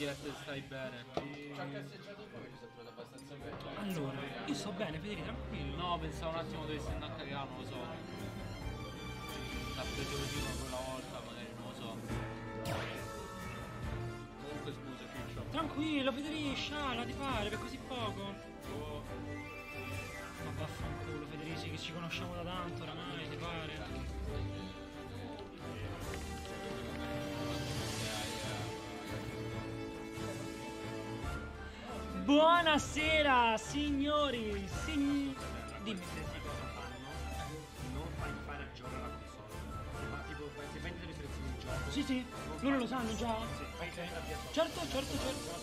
diretta stai bene. Allora, io sto bene, Federico, tranquillo. No, pensavo un attimo dovessi andare a cagare, non lo so. L'ha preso così ma quella volta, magari non lo so. Comunque scusa, Ciccio. Tranquillo, Federico, sciala di fare per così poco. Ma vaffanculo, Federico, che ci conosciamo da tanto oramai, ti pare? Buonasera, signori, sign... Dimmi. non fai fare a giocare alla console. Ma tipo, se prendi le selezioni di gioco, Sì, sì, loro lo sanno già. sì, fai. Certo, certo, certo.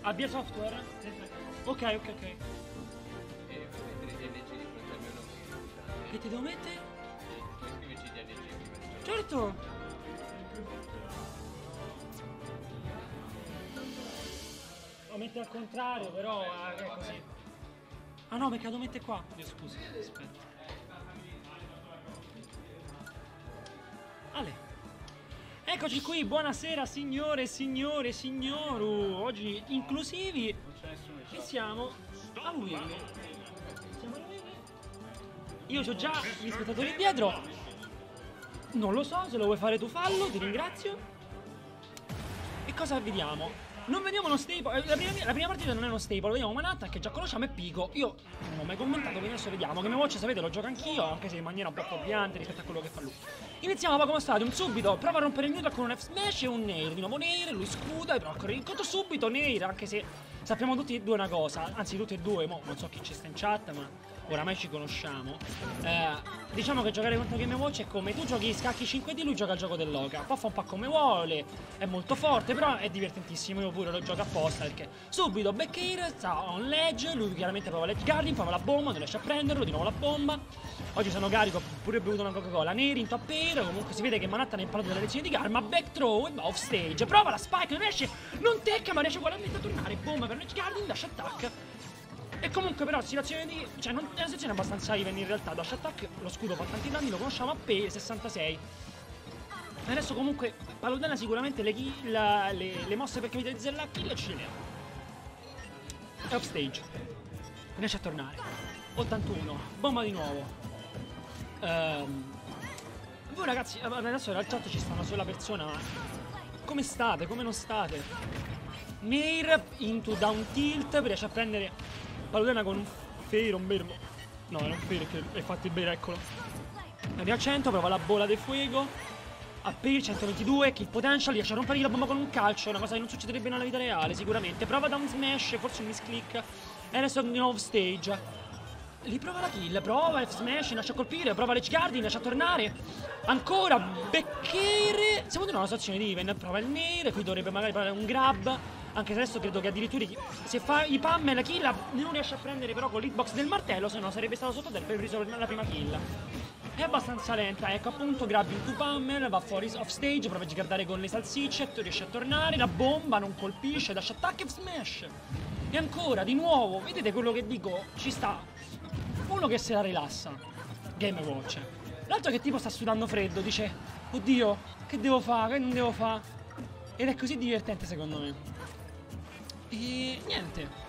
Abbia software? Ok, ok, ok. E mettere DLG di fronte al mio nome. Che ti devo mettere? Puoi giocare. Certo! Mette al contrario, però ah, è così. Ah no, perché lo mette qua. Dio scusi, aspetta. Ale. Eccoci qui, buonasera signore, signore, signoru. Oggi inclusivi e siamo a Willy. Siamo a Willy. Io ho già gli spettatori dietro. Non lo so, se lo vuoi fare tu fallo, ti ringrazio. E cosa vediamo? Non vediamo uno staple. eh, La prima, la prima partita non è uno staple, vediamo Manhattan che già conosciamo e Pico. Io non ho mai commentato, quindi adesso vediamo. Game Watch, sapete, lo gioco anch'io, anche se in maniera un po' fuorviante rispetto a quello che fa lui. Iniziamo a Pokémon Stadium, subito, prova a rompere il neutral con un F-Smash e un Nair. Di nuovo Nair, lui scuda e prova a correre incontro subito Nair, anche se sappiamo tutti e due una cosa, anzi tutti e due, mo, non so chi ci sta in chat, ma oramai ci conosciamo. Eh, diciamo che giocare contro Game Watch è come tu giochi scacchi 5D, lui gioca al gioco dell'Oca. Poi fa un po' come vuole, è molto forte, però è divertentissimo. Io pure lo gioco apposta perché subito Backhair sta on ledge, lui chiaramente prova l'edge guarding, prova la bomba, non riesce a prenderlo, di nuovo la bomba. Oggi sono carico, pure bevuto una Coca-Cola. Neri in top air, comunque si vede che Manhattan ha imparato delle lezioni di Karma. Back throw e va off stage. Prova la spike, non riesce, non tecca, ma riesce ugualmente a tornare. Bomba per l'edge guarding, dash attack. E comunque però situazione di... Cioè non, è una situazione abbastanza even in realtà. Dash attack, lo scudo fa tanti danni, lo conosciamo a P 66 E Adesso comunque Palutena sicuramente le, ki- la- le, le mosse per capitalizzare la kill ce le ha. È off stage Riesce a tornare. 81 Bomba di nuovo. Ehm Voi ragazzi, eh, adesso nella chat ci sta una sola persona ma Come state? Come non state? Nair into down tilt riesce a prendere Palutena con un Feiro, un bermo. No, era un Feiro che è fatto il bere, eccolo. Arriva a 100, prova la bola de fuego. A per 122, kill potential, riesce a rompere la bomba con un calcio, una cosa che non succederebbe nella vita reale, sicuramente. Prova down smash, forse un misclick. E adesso di nuovo stage. Lì prova la kill, prova F smash, lascia colpire, prova l'edge guarding, lascia tornare. Ancora becchere. Siamo in una situazione di even, prova il nero, qui dovrebbe magari provare un grab. Anche se adesso credo che addirittura se fa i pam e la kill non riesce a prendere però con l'hitbox del martello, se no sarebbe stato sotto del per preso la prima kill. È abbastanza lenta, ecco appunto, grab in two pummer, va fuori off stage, prova a guardare con le salsicce, riesce a tornare, la bomba non colpisce, dash attack e smash. E ancora, di nuovo, vedete quello che dico? Ci sta uno che se la rilassa, Game Watch. L'altro che tipo sta sudando freddo, dice, oddio, che devo fare, che non devo fare. Ed è così divertente secondo me. E niente.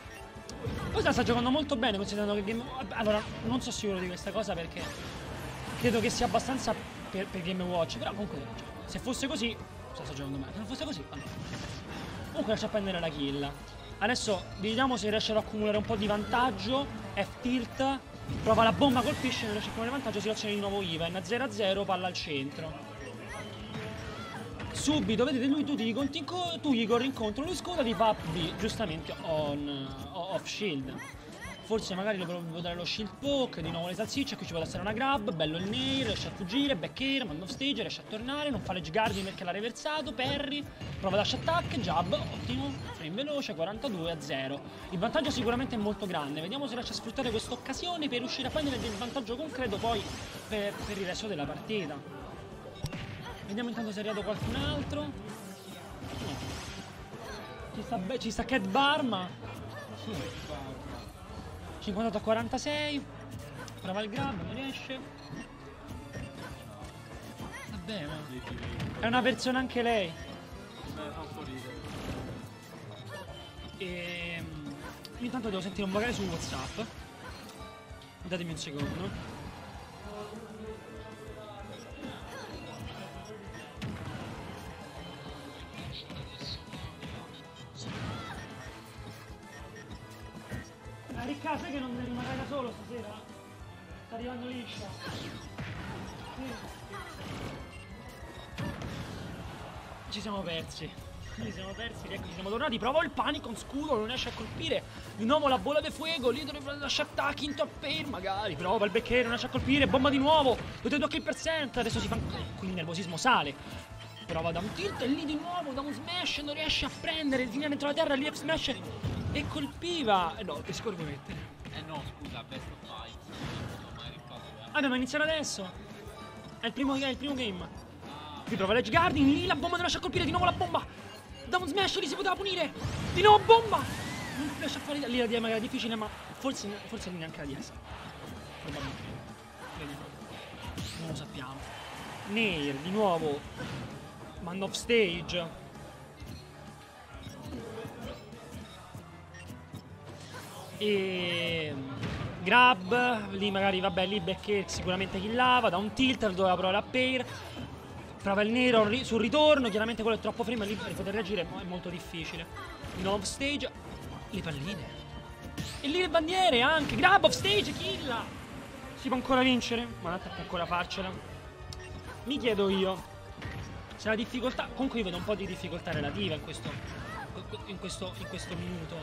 Cosa sta giocando molto bene considerando che Game Allora, non sono sicuro di questa cosa perché credo che sia abbastanza per, per Game Watch, però comunque cioè, se fosse così, sta giocando bene. Se non fosse così, vabbè. Comunque riesce a prendere la kill. Adesso vediamo se riesce ad accumulare un po' di vantaggio. F-tilt. Prova la bomba, colpisce, non riesce a accumulare vantaggio, situazione di nuovo even. 0-0, palla al centro. Subito, vedete, lui tu, co- tu gli corri incontro, lui scoda ti fa giustamente on, off shield. Forse magari lo provo dare lo shield poke, di nuovo le salsicce, qui ci può essere una grab, bello il nail, riesce a fuggire, back air, mando off stage, riesce a tornare, non fa l'edge guarding perché l'ha reversato, parry, prova dash attack, jab, ottimo, frame veloce, 42 a 0. Il vantaggio sicuramente è molto grande, vediamo se riesce a sfruttare questa occasione per riuscire a prendere del vantaggio concreto poi per, per il resto della partita. Vediamo intanto se è arrivato qualcun altro. Ci sta, be- ci sta Cat Barma. 58 a 46. Prova il grab, non riesce. Vabbè, ma. È una persona anche lei. E io intanto devo sentire un vocale su WhatsApp. Datemi un secondo. Siamo tornati. Provo il panico scudo, non riesce a colpire. Di nuovo la bolla di fuoco, lì dove lascia attacchi in top air, magari. Prova il becchiere, non riesce a colpire, bomba di nuovo. Potete kill per cent. Adesso si fa. Qui il nervosismo sale. Prova da un tilt e lì di nuovo, da un smash, non riesce a prendere, finire dentro la terra, lì F smash e colpiva. Eh no, che score vuoi mettere? Eh no, scusa, best of eh. Ah, ma iniziare adesso. È il primo, è il primo game. Qui prova l'edge guarding, lì la bomba non riesce a colpire, di nuovo la bomba. Da un smash lì si poteva punire. Di nuovo bomba. Non riesce a fare lì la DM era difficile, ma forse, forse neanche la DS. Probabilmente. Non lo sappiamo. Nair, di nuovo. Man off stage. E grab, lì magari vabbè lì Beckett sicuramente killava, da un tilt doveva provare a pair, prova il nero sul ritorno, chiaramente quello è troppo frame, lì per poter reagire è molto difficile. In off stage, le palline. E lì le bandiere anche, grab off stage, killa! Si può ancora vincere? Ma può ancora farcela. Mi chiedo io, se la difficoltà, comunque io vedo un po' di difficoltà relativa in questo, in questo, in questo minuto.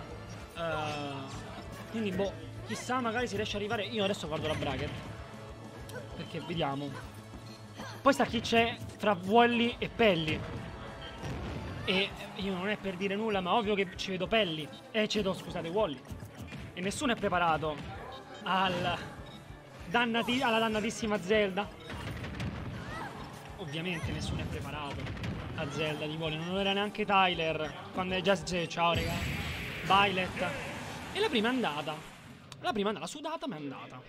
Eh, quindi boh, chissà magari si riesce ad arrivare. Io adesso guardo la bracket. Perché vediamo. Poi sta chi c'è fra Wally e Pelli. E io non è per dire nulla, ma ovvio che ci vedo Pelli. Eh, ci vedo, scusate, Wally. E nessuno è preparato al dannati- alla dannatissima Zelda. Ovviamente nessuno è preparato a Zelda di Wally. Non era neanche Tyler. Quando è già ciao raga. Violet. E la prima è andata. La prima è andata sudata, ma è andata.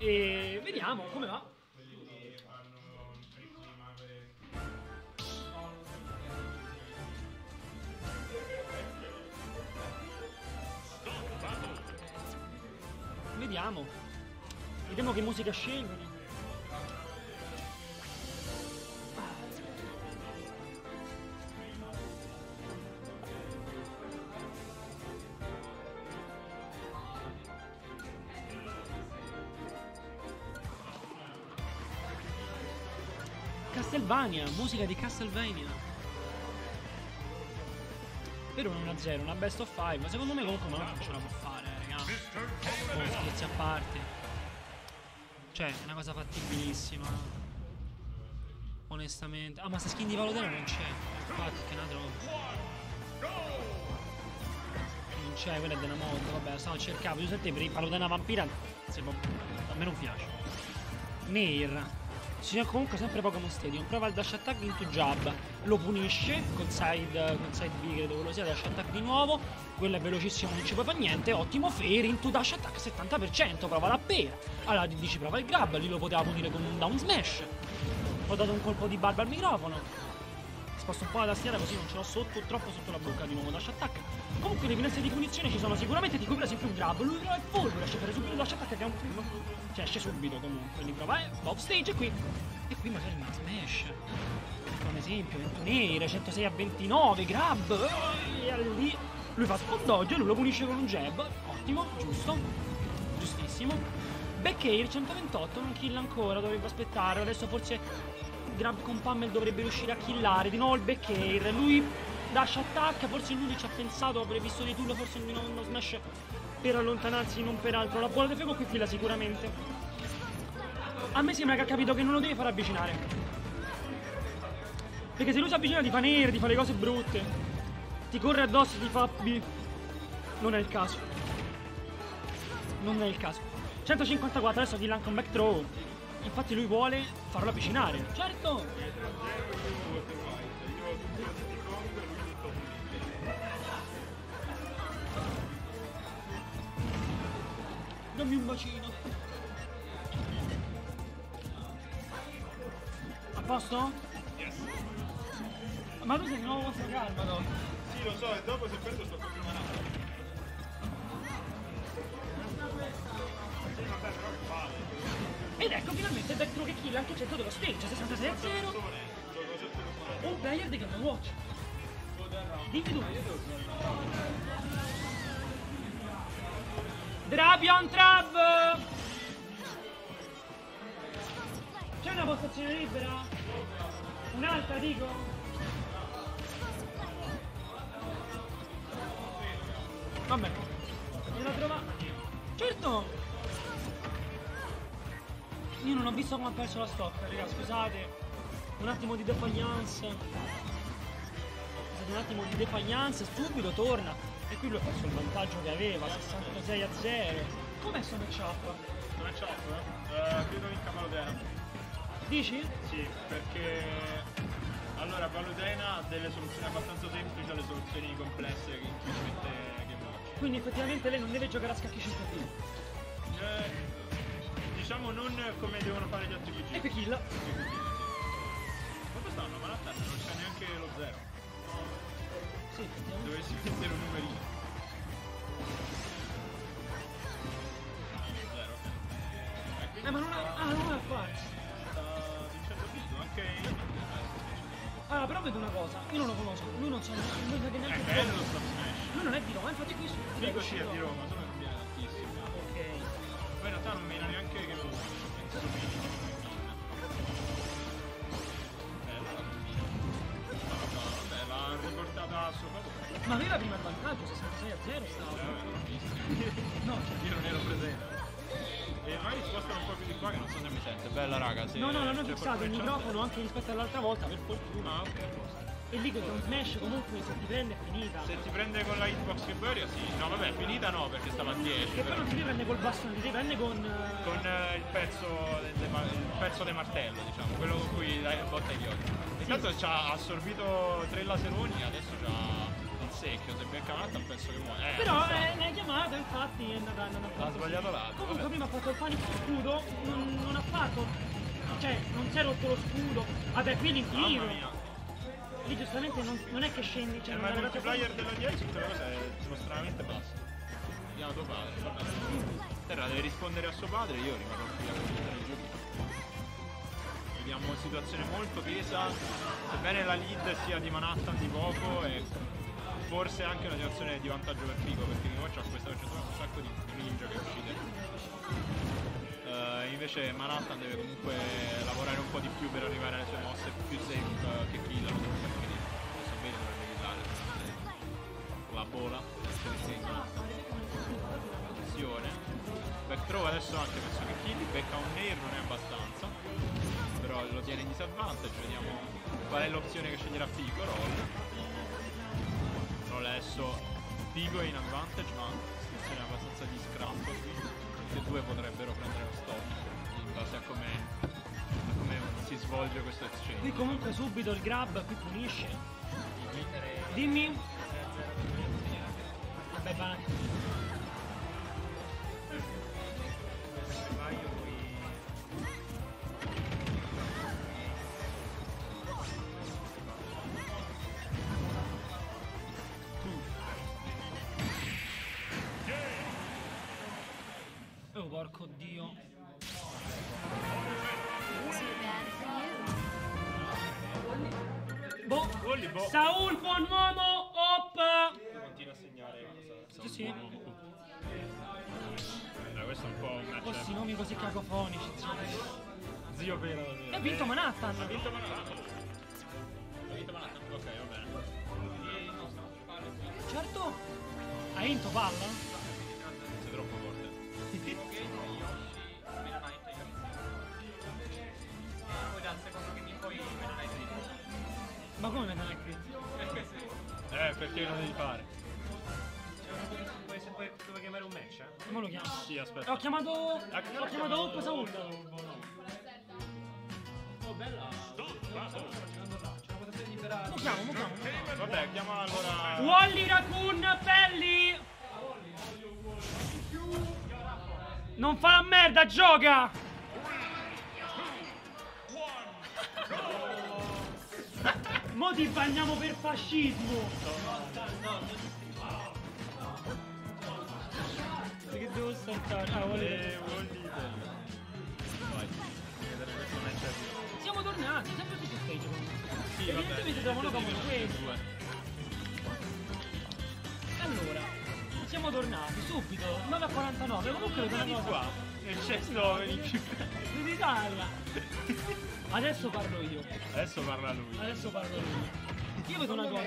E vediamo come va. Vediamo. Vediamo che musica scelgono. Castlevania, musica di Castlevania. Per un 1-0, una best of 5. Secondo me comunque non ce la può fare, raga. Oh, scherzi a parte. Cioè, è una cosa fattibilissima. Onestamente. Ah, ma sta skin di Valodena non c'è. Infatti, che una droga. Non c'è, quella è della mod. Vabbè, stavo cercando. Io senti per il Valodena Vampira. se A me non piace. Nair. Si comunque sempre Pokémon Stadium. Prova il dash attack into jab. Lo punisce col side, col side B, credo quello sia. Dash attack di nuovo. Quello è velocissimo, non ci puoi fare niente. Ottimo fair into dash attack 70%. Prova la pera. Allora dici prova il grab. Lì lo poteva punire con un down smash. Ho dato un colpo di barba al microfono. Sposto un po' la tastiera così non ce l'ho sotto, troppo sotto la bocca di nuovo dash attack. Comunque le finestre di punizione ci sono sicuramente di cui presa in più grab. Lui prova il follo, riesce a fare subito dash attack che è un primo. Cioè esce subito comunque. Quindi prova eh, off stage e qui. E qui magari una smash. Per un esempio, Ventunere, 106 a 29, grab. E lì lui fa spot dodge, lui lo punisce con un jab. Ottimo, giusto. Giustissimo. Backair 128, non kill ancora, dovrebbe aspettare. Adesso forse Grab con Pummel dovrebbe riuscire a killare. Di nuovo il Backair. Lui dash attack, forse lui ci ha pensato, avrebbe visto di tool, forse lui non smash per allontanarsi, non per altro. La bolla di fuoco qui killa sicuramente. A me sembra che ha capito che non lo deve far avvicinare. Perché se lui si avvicina ti fa nere, ti fa le cose brutte. Ti corre addosso, ti fa. Non è il caso. Non è il caso. 154, adesso kill anche un back throw. Infatti lui vuole farlo avvicinare. Certo! Dammi un bacino. Posto? Ma tu sei di nuovo contro Calvado. Sì, lo so, e dopo se perdo sto Ed ecco finalmente Back che kill anche centro dello stage, 66 a 0. Gioco sotto il Un player di Game Watch. Dimmi tu. Drabion Trab! C'è una postazione libera? Un'altra dico? Vabbè. Gliela trova. Certo! Io non ho visto come ha perso la stock, raga, scusate. Un attimo di defiance. Scusate, un attimo di defiance, subito torna. E qui lui ha perso il vantaggio che aveva, 66 a 0. Com'è sto matchup? È chop, eh? Credo vinca Valodena. Dici? Sì, perché allora Valodena ha delle soluzioni abbastanza semplici alle soluzioni complesse in cui ci mette Game Watch. Quindi effettivamente lei non deve giocare a scacchi 5 più. Eh, diciamo non come devono fare gli altri PG. E qui kill. Quanto stanno? Manhattan non c'è neanche lo zero. Sì, effettivamente. Dovessi mettere un numerino. Zero. Eh, Eh ma non ha. Ah, non ha farsi. sta vincendo tutto, anche io. Allora, però vedo una cosa, io non lo conosco, lui non sa neanche, non sa che È bello sta smash. Lui non è di Roma, infatti qui su Dico sì, è di Roma, viene tantissimo. Ok. Poi in realtà non mena neanche che Ma aveva prima il vantaggio, 66 a 0 stava. No, cioè, Io non ero presente. E magari spostano un po' più di qua che non so se mi sente. Bella raga, se no, no, l'hanno c'è fissato il microfono anche rispetto all'altra volta, per fortuna. Ah, ok, a posto. E lì che un smash comunque se ti prende è finita. Se ti prende con la hitbox che Buria, sì. No, vabbè, finita no, perché stava a 10. Che però. non si prende col bastone, ti prende con. eh, Con eh, il pezzo de, de- il pezzo de martello, diciamo, quello con cui dai botta ai chiodi. Intanto ci ha assorbito tre laseroni, adesso c'ha il secchio, se becca un'altra penso che muore. Eh, Però sta. è una chiamata, infatti è andata, andata ha sbagliato lato. Comunque vabbè. prima ha fatto il panico scudo, non, non ha fatto. Cioè, non si è rotto lo scudo. Vabbè, qui l'infinito. Lì giustamente non, non è che scendi, cioè Eh, ma il multiplayer della 10 tutte le cose è sono estremamente basse. Vediamo tuo padre. Terra deve rispondere a suo padre, io rimarrò qui a commentare il. Vediamo situazione molto tesa, sebbene la lead sia di Manhattan di poco e forse anche una situazione di vantaggio per Pico perché Game Watch ha questa percentuale un sacco di ninja che uscite. Eh, invece Manhattan deve comunque lavorare un po' di più per arrivare alle sue mosse più safe eh, che killano la bola attenzione backthrow adesso anche penso che killi becca un nair non è abbastanza però lo tiene in disadvantage vediamo qual è l'opzione che sceglierà Pico roll roll adesso Pico è in advantage ma situazione abbastanza di scrap tutti e due potrebbero prendere lo stop in base a come, si svolge questo exchange Qui comunque subito il grab, qui pulisce. Dimmi. Vabbè, va. Oh porco dio. Boh. Boh. Saul buon uomo, op! continua a segnare cosa Sì, sì. Eh, questo è un po' un match Questi nomi così cacofonici, zio. zio vero E ha vinto Manhattan. ha vinto Manhattan ha vinto Manhattan ok va bene Certo. Ha vinto palla? sei troppo forte Poi dal secondo game in poi me ne hai detto. Ma come non è qui? eh perché lo devi fare Puoi, dove chiamare un match, eh? Come lo chiamo? sì aspetta Ho chiamato. Ah, Ho chiamato Op Saul. Oh, bella. Lo chiamo, lo chiamo. vabbè chiama allora Wally Raccoon Pelli! Non fa la merda, gioca! Mo ti bagniamo per fascismo! Perché devo saltare? Ah, vuole... E vuol dire. Vai. Vedere questo match arriva. Siamo tornati, sempre su stage. Sì, vabbè. Evidentemente trovano come questo. Allora, siamo tornati subito, 9 a 49, comunque Vieni cosa. qua. Nel cesto veni più. In Italia! Adesso parlo io, Adesso parla lui. adesso parlo io. Io vedo una cosa.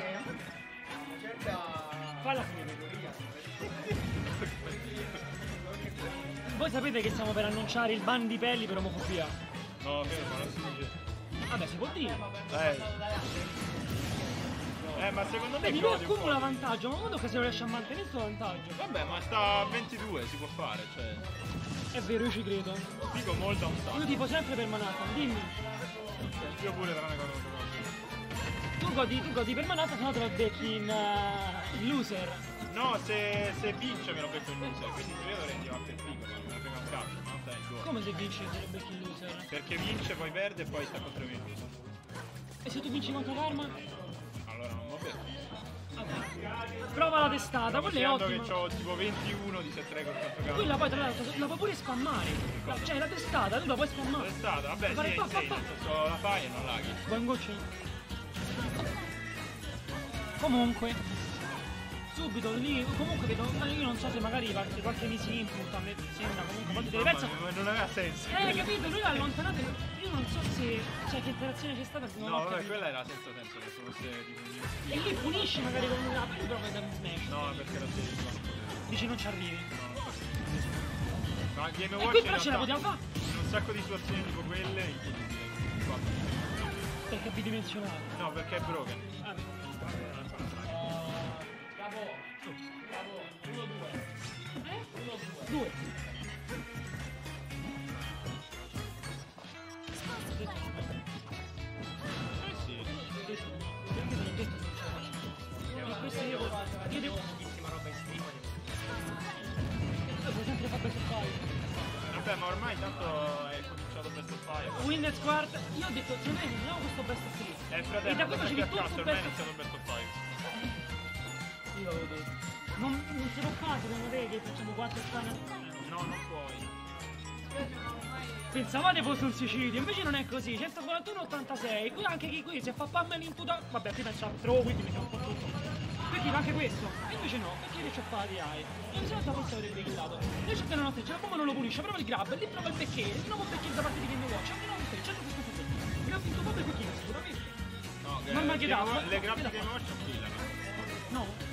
Falla finire. Voi sapete che stiamo per annunciare il ban di pelli per omofobia? No, fermo, non si dice. Vabbè, si può dire. Eh. Eh, ma secondo me Vedi, lui accumula vantaggio, ma guarda che se lo riesce a mantenere questo vantaggio. Vabbè, ma sta a 22, si può fare, cioè. È vero, io ci credo. Dico molto a un Io sacco. tipo sempre per Manhattan, dimmi. Io pure tranne quando. Tu godi, tu godi per Manhattan, se no te lo becchi in, uh, in loser. No, se, se vince me lo becco in loser, quindi se vedo rendi anche il figo, ma non il gol. Come se lo becchi in loser? Perché vince, poi perde e poi sta contro me. E se tu vinci contro Karma? Allora non va bene. Prova la testata, quella è ottima. che ho tipo 21 di set record contro Galo. Quella poi tra l'altro la puoi pure spammare. Cioè la testata, tu la puoi spammare. È stata, vabbè, sì, Fare è fa, fa, fa. senso la fai e non laghi. Buon goccio. Comunque, subito lì, comunque vedo, io non so se magari qualche misi input, a me sembra comunque. Mamma mia, non aveva senso. Eh, capito, lui l'ha allontanato, io non so se, cioè che interazione c'è stata, non No, vabbè, capito. quella era senza senso, che fosse tipo E lì punisce magari con una però prova da smash. No, perché era solo di Dici non ci arrivi. Ma Game E Watch qui in però ce la poteva fare, in un sacco di situazioni tipo quelle in cui perché è bidimensionale. No, perché è broken. Ah, Due. Eh sì. Perché te l'ho detto non ce la faccio. E questo io io devo Pochissima roba in stream. io devo sempre fare questo file. Vabbè, ma ormai tanto è cominciato Best of Fire. Winner Squad, io ho detto, secondo me facciamo questo best of three. Eh, E da ci a tutto best of iniziato Detto. Non, non si può fare secondo te che facciamo 4 squadre? No, non puoi. Pensavate fosse un suicidio, invece non è così, 141-86, qui anche chi qui se fa pam l'imputa, vabbè qui pensa throw, quindi mi fa un po' tutto. Va anche questo, e invece no, perché le ciappate hai? Non si nota forse avrebbe killato. Noi c'è la nostra, ce la bomba non lo pulisce, prova il grab, lì prova il becchiere, di nuovo il becchiere da parte di Game Watch, anche no, un 3, 166. Abbiamo vinto proprio qui sicuramente. No, Mamma che ma- le che dà? Game Watch killano. No?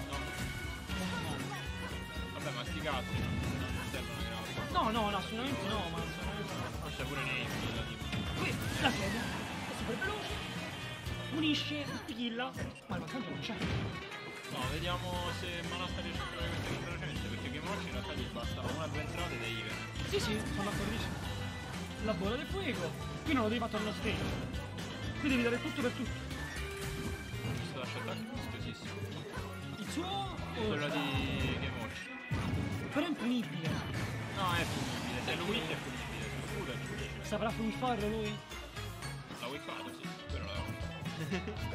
Vabbè, ma sti cazzi non non servono le grafiche. No, no, no, assolutamente no, ma assolutamente no. C'è pure nei tipo. Qui la serie è super veloce, punisce, ti killa, ma il vantaggio non c'è. No, vediamo se Manassa riesce a fare questa velocemente, perché Game Watch in realtà gli basta una due entrate ed è even. Sì, sì, sono d'accordissimo. La bolla del fuoco, qui non lo devi fare allo stage. Qui devi dare tutto per tutto. Questo dash attack è vistosissimo. Il suo o Quello di. Però è impunibile. No, è punibile. Se lo win è punibile. È punibile. Saprà farlo lui? La vuoi fare? Sì, però la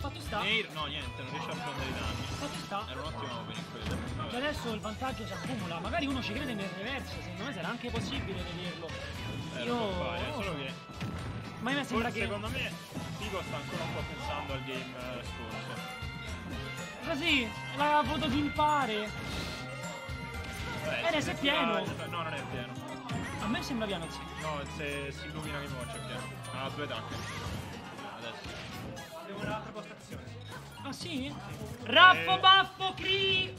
Fatto sta, Nair, no, niente, non riesce a prendere i danni. fatto sta. Era un ottimo opening quello. E Vabbè. adesso il vantaggio si accumula, magari uno ci crede nel reverso, secondo me sarà anche possibile vederlo. Eh, Io... lo fare, solo che Ma a me sembra che... secondo me Figo sta ancora un po' pensando al game eh, scorso. Così, la voto di impare. Vabbè, Eh, se è pieno. No, non è pieno. A me sembra piano, sì. No, se si illumina Game Watch è pieno. Ha due tacche. Adesso. Devo un'altra postazione. Ah sì? Raffo Eh. baffo cri!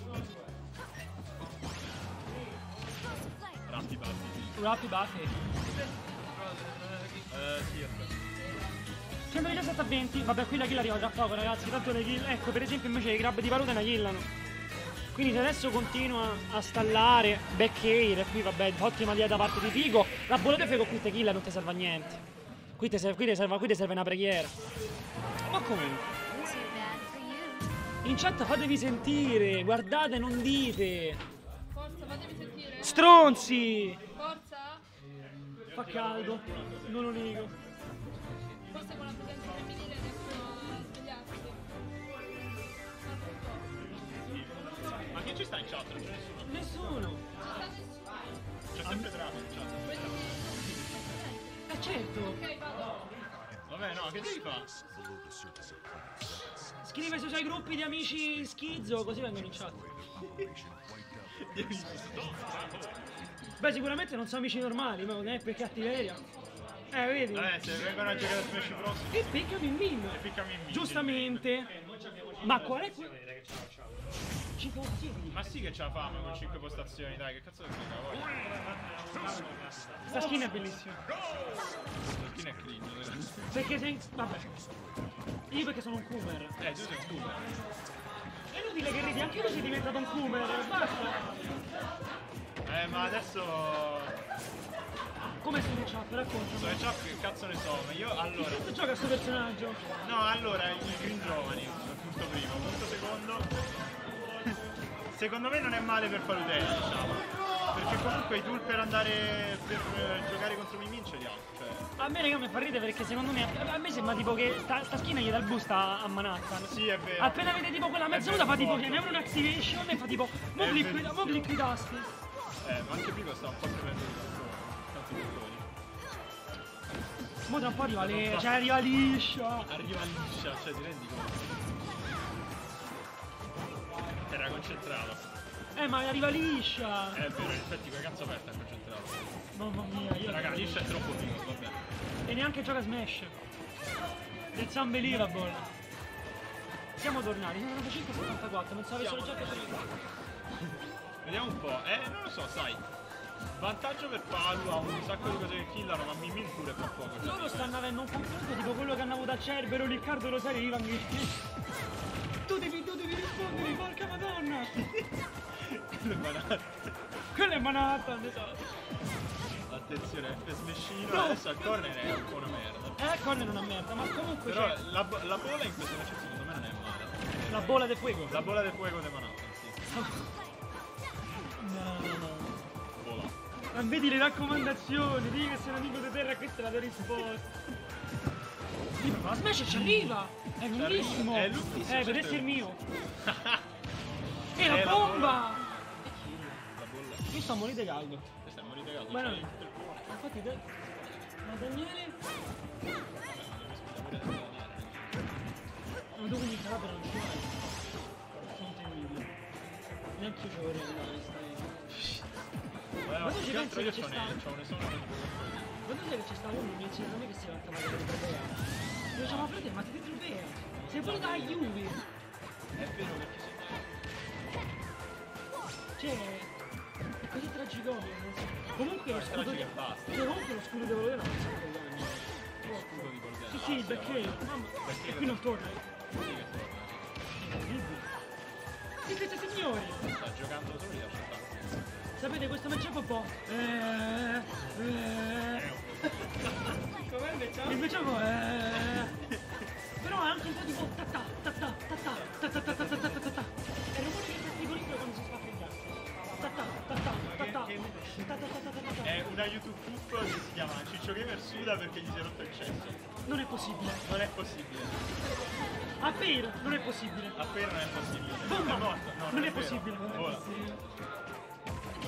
Rappi baffi. Raffi baffi. Eh, sì, aspetta. 117 a 20, vabbè qui la kill arriva tra poco ragazzi, tanto le kill, ecco per esempio invece i grab di valuta ne killano. Quindi se adesso continua a stallare back air, e qui vabbè ottima idea da parte di Figo, la bolla di fuoco qui te kill non ti serve a niente. Qui ti serve, qui ti serve, qui ti serve una preghiera. Ma you. in chat fatevi sentire, guardate non dite. Forza, fatemi sentire. Stronzi! Forza. Fa caldo, non lo nego. Forse con la Ma chi ci sta in chat? Non c'è nessuno. Nessuno. C'è sempre Drago in chat. Eh certo. Ok, vado. Vabbè, no, che devi fare? Scrive sui suoi gruppi di amici schizzo, così vengono in chat. Beh, sicuramente non sono amici normali, ma non è per cattiveria. Eh, vedi? Eh, se vengono a giocare a Smash Bros. E. Piccami in mid. Giustamente. Ma qual è quello? 5 possibili. Ma sì che c'ha fame con 5 postazioni, dai, che cazzo di frega voglia? Sta skin è bellissima. La skin è vero? Perché sei. Vabbè. Io perché sono un Coomer. Eh, tu sei un tuber. È inutile che ridi, anche io sono diventato un Coomer. Basta. Eh, ma adesso... Come sono in chat? Raccontami. Dove c'ha che cazzo ne so, ma io allora... Come gioca sto personaggio? No, allora, i Green Giovani, punto primo, punto secondo. Secondo me non è male per Paluteni, diciamo. Perché comunque i tool per andare per eh, giocare contro Mimin ce li ha. Cioè, A me raga mi fa ridere perché secondo me a me sembra tipo che sta, sta skin gli dà il boost a, a Manhattan. sì, è vero. Appena vede tipo quella mezzuta fa tipo ne un activation e fa tipo mo mo verissimo. liquidasti. Eh, ma anche Pico sta un po' prendendo tanti bottoni. Mo tra un po' arriva le. cioè arriva liscia. Arriva liscia, cioè ti rendi conto? Era concentrato. Eh ma arriva liscia. Eh, è vero, in effetti come cazzo aperta è concentrato. Mamma mia, io. Raga, liscia è troppo figo, vabbè. E neanche gioca Smash. It's unbelievable. Siamo tornati, sono 95-74, non so avessero già capito. Vediamo un po'. Eh, non lo so, sai. Vantaggio per Palu, ha un sacco di cose che killano, ma Mimin pure fa poco. cioè. Loro stanno avendo un confronto tipo quello che hanno avuto a Cerbero, Riccardo Rosario e Ivan Ghitti. Tu devi, tu devi rispondere, porca madonna! Quello è banale. Quello è Manhattan, esatto. Attenzione, F smashino, No. adesso al corner è un po' una merda. Eh, Corner è una merda, ma comunque Però c'è la, la bola in questo match secondo me non è male. la bola del fuego. La bola del fuego di Manhattan, sì. No, no, no. Vola. Ma vedi le raccomandazioni, che sei un amico di terra, questa è la tua risposta. Ma Smash ci arriva! È lunghissimo. È lunghissimo. Eh, deve essere il mio. è una bomba! Mi sta morendo caldo. Mi sta morendo caldo. Ma no. Infatti, da... ma Daniele... Non devo iniziare per non giocare. Sono temibile. Neanche io ci vorrei andare, stai... Ma tu ci pensi che c'è sta... Ma tu sai che ci sta uno, che si è a cavare per la Io c'ho la ma ti bene? Sei pure da Juve! È vero perché sei Cioè, è così tragicomico, non so. Comunque lo È scudo tragico e basta. Cioè, comunque lo scudo devo avere un sacco di anni. scudo di Bordello. Sì, sì, il backhair. Mamma, e qui non torna. eh. Sì che torna. Che siete signori? Sta giocando solo di asciuttare. Sapete, questo matchup è un po'. Eh. Eh. Com'è invece? Il matchup è. Però è anche un po' tipo ta ta ta ta ta ta ta ta ta ta ta ta ta ta. È il rumore fa frigorifero quando si spacca il ghiaccio. Ta ta ta ta ta ta. Ta ta ta ta. È una YouTube poop che si chiama Ciccio Gamer Suda perché gli si è rotto il cesso. Non è possibile. Non è possibile. Appena, non è possibile. Appena non è possibile. Bomba! Non è possibile.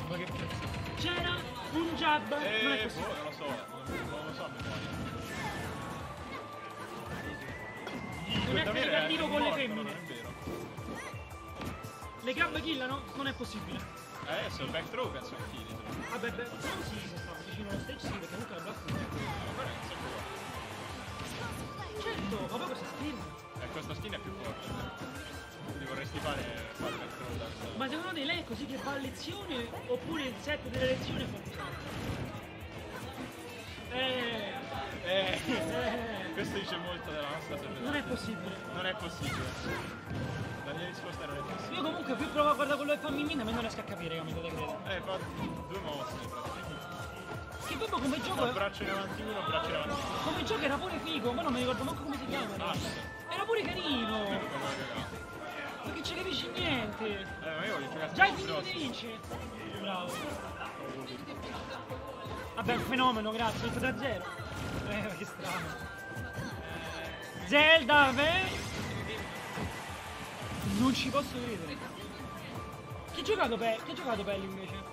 Ma che cazzo? C'era un jab, non è Eh, possibile. boh, non lo so, non lo so Non è davvero negativo con le femmine. È. Le gambe killano? Non è possibile. Eh, Adesso il back throw penso che tiri. però. Vabbè, beh, non si se stava vicino allo stage, sì, perché comunque la blast che Certo, ma poi questa skin. Eh, questa skin è più forte. Quindi vorresti fare, fare il back throw da Ma secondo te lei è così che va a lezione oppure il set delle lezioni funziona? Eh, Eh, questo dice molto della nostra società. non è possibile. Non è possibile. La mia risposta non è possibile. Io comunque più provo a guardare quello che fa Mimina, meno riesco a capire come te credo. Eh, fa due mosse praticamente. Che proprio come Un gioco, braccio in avanti uno, un braccio in avanti uno. come gioco era pure figo, ma non mi ricordo manco come si chiama. Ah. Era pure carino, perché ci capisci niente. Eh, ma io voglio giocare Già il Cross. vince. Bravo. Vabbè, un fenomeno, grazie, il 3 0. Eh, che strano. Zelda, beh. Non ci posso credere. Chi ha giocato Pe- Chi ha giocato Pelli invece?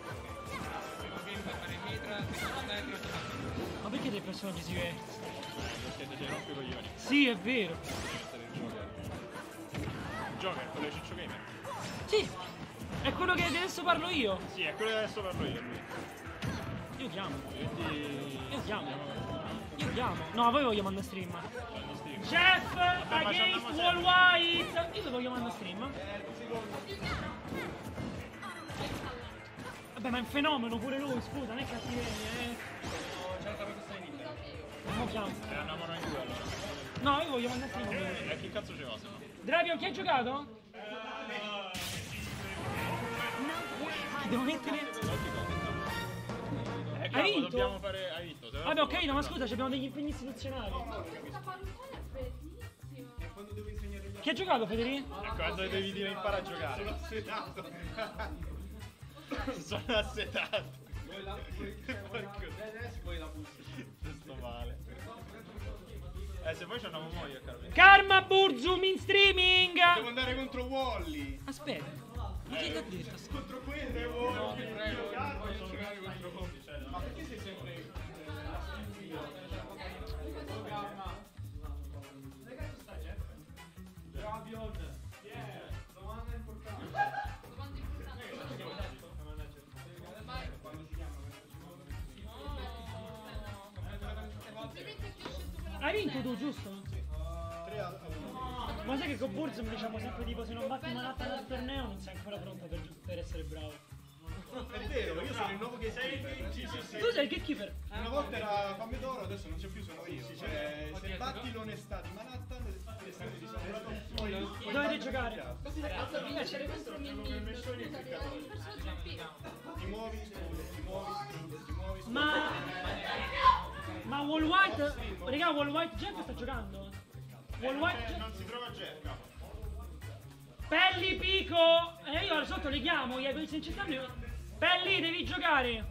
Ma perché dei personaggi si vede? Perché ti rompi i coglioni. Sì, è vero. Joker. Quello di Ciccio Gamer. Sì. È quello che adesso parlo io. Sì, è quello che adesso parlo io, lui. Io chiamo. Io chiamo. Chiamo. No, voi voglio mandare stream. Chef ci against Wall. White. Io lo voglio mandare stream. Vabbè, ma è un fenomeno pure lui, scusa, non è cattiveria, eh. in due allora. No, io voglio mandare stream. E chi cazzo ce se no? Dragio, chi ha giocato? Devo mettere. Eh, Hai cavolo, vinto? Vabbè, ok, no, ma scusa, abbiamo degli impegni istituzionali. Questa pallone è bellissima. Chi ha giocato, Federico? E quando devi dire impara a giocare? Sono assetato. Sono assetato. Porco. Poi la. Sto male. Eh, se poi ci andiamo noi a Carmen. Karma Burzum in streaming! Devo andare contro Wally. Aspetta, ma chi l'ha detto? Contro quello. No, prego. giocare contro Wally. Con Burzum diciamo sempre tipo se non batti una latta nel torneo non sei ancora pronto per, per essere bravo. È vero, io sono il nuovo gatekeeper. Sì, sì, sì. Tu sei il gatekeeper. Una volta era Fame d'Oro, adesso non c'è più, sono io. Cioè, se batti l'onestà di Manhattan, di Sanremo, poi... Dovete giocare. Così posso vincere contro il mio amico. Scusate, ho un personaggio più. Ti muovi, ti muovi, ti muovi. Ma. Ma Wall White. Raga, Wall White Jeff sta giocando. Wall White. Non si trova capo. Pelli Pico! E io sotto le chiamo, gli se ci stanno. Pelli, devi giocare!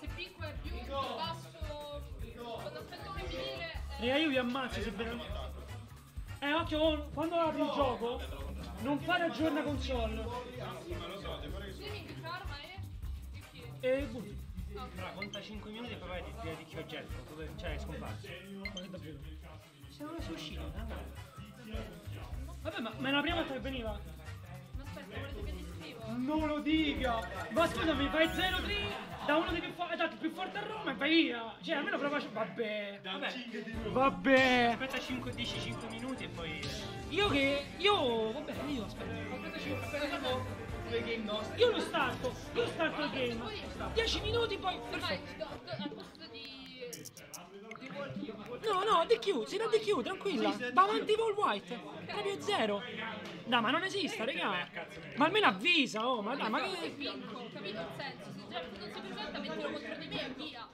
Se picco è più basso, quando aspetto che finire, Raga, io vi ammazzo se veramente. Eh, occhio, oh, quando apri il gioco, non fare aggiorna console. streaming karma e... e chi? E butti. Però conta 5 minuti e poi vai di, di chi oggetto, dove cioè è scomparso. Siamo una uscita, Vabbè, ma, ma è la prima volta che veniva. Ma aspetta, volete che ti scrivo? Non lo dica! Ma scusa, mi fai 0-3 da uno dei più, fo- dato più forte a Roma e vai via! Cioè, almeno prova. Vabbè! Vabbè, Vabbè! aspetta 5, 10, 5 minuti e poi... Io che. Io. Vabbè, io aspetta. Due game nostri. Io lo starto, io starto il game. 10 minuti poi. Vai, Perfetto. do, al posto di... No, no, DQ, si dà DQ, tranquilla. Va avanti Wall White. Proprio zero. No, ma non esista, raga. Ma almeno avvisa, oh, ma dai, ma che. vinco, capito il senso? Se già non si presenta, mettilo contro di me e via.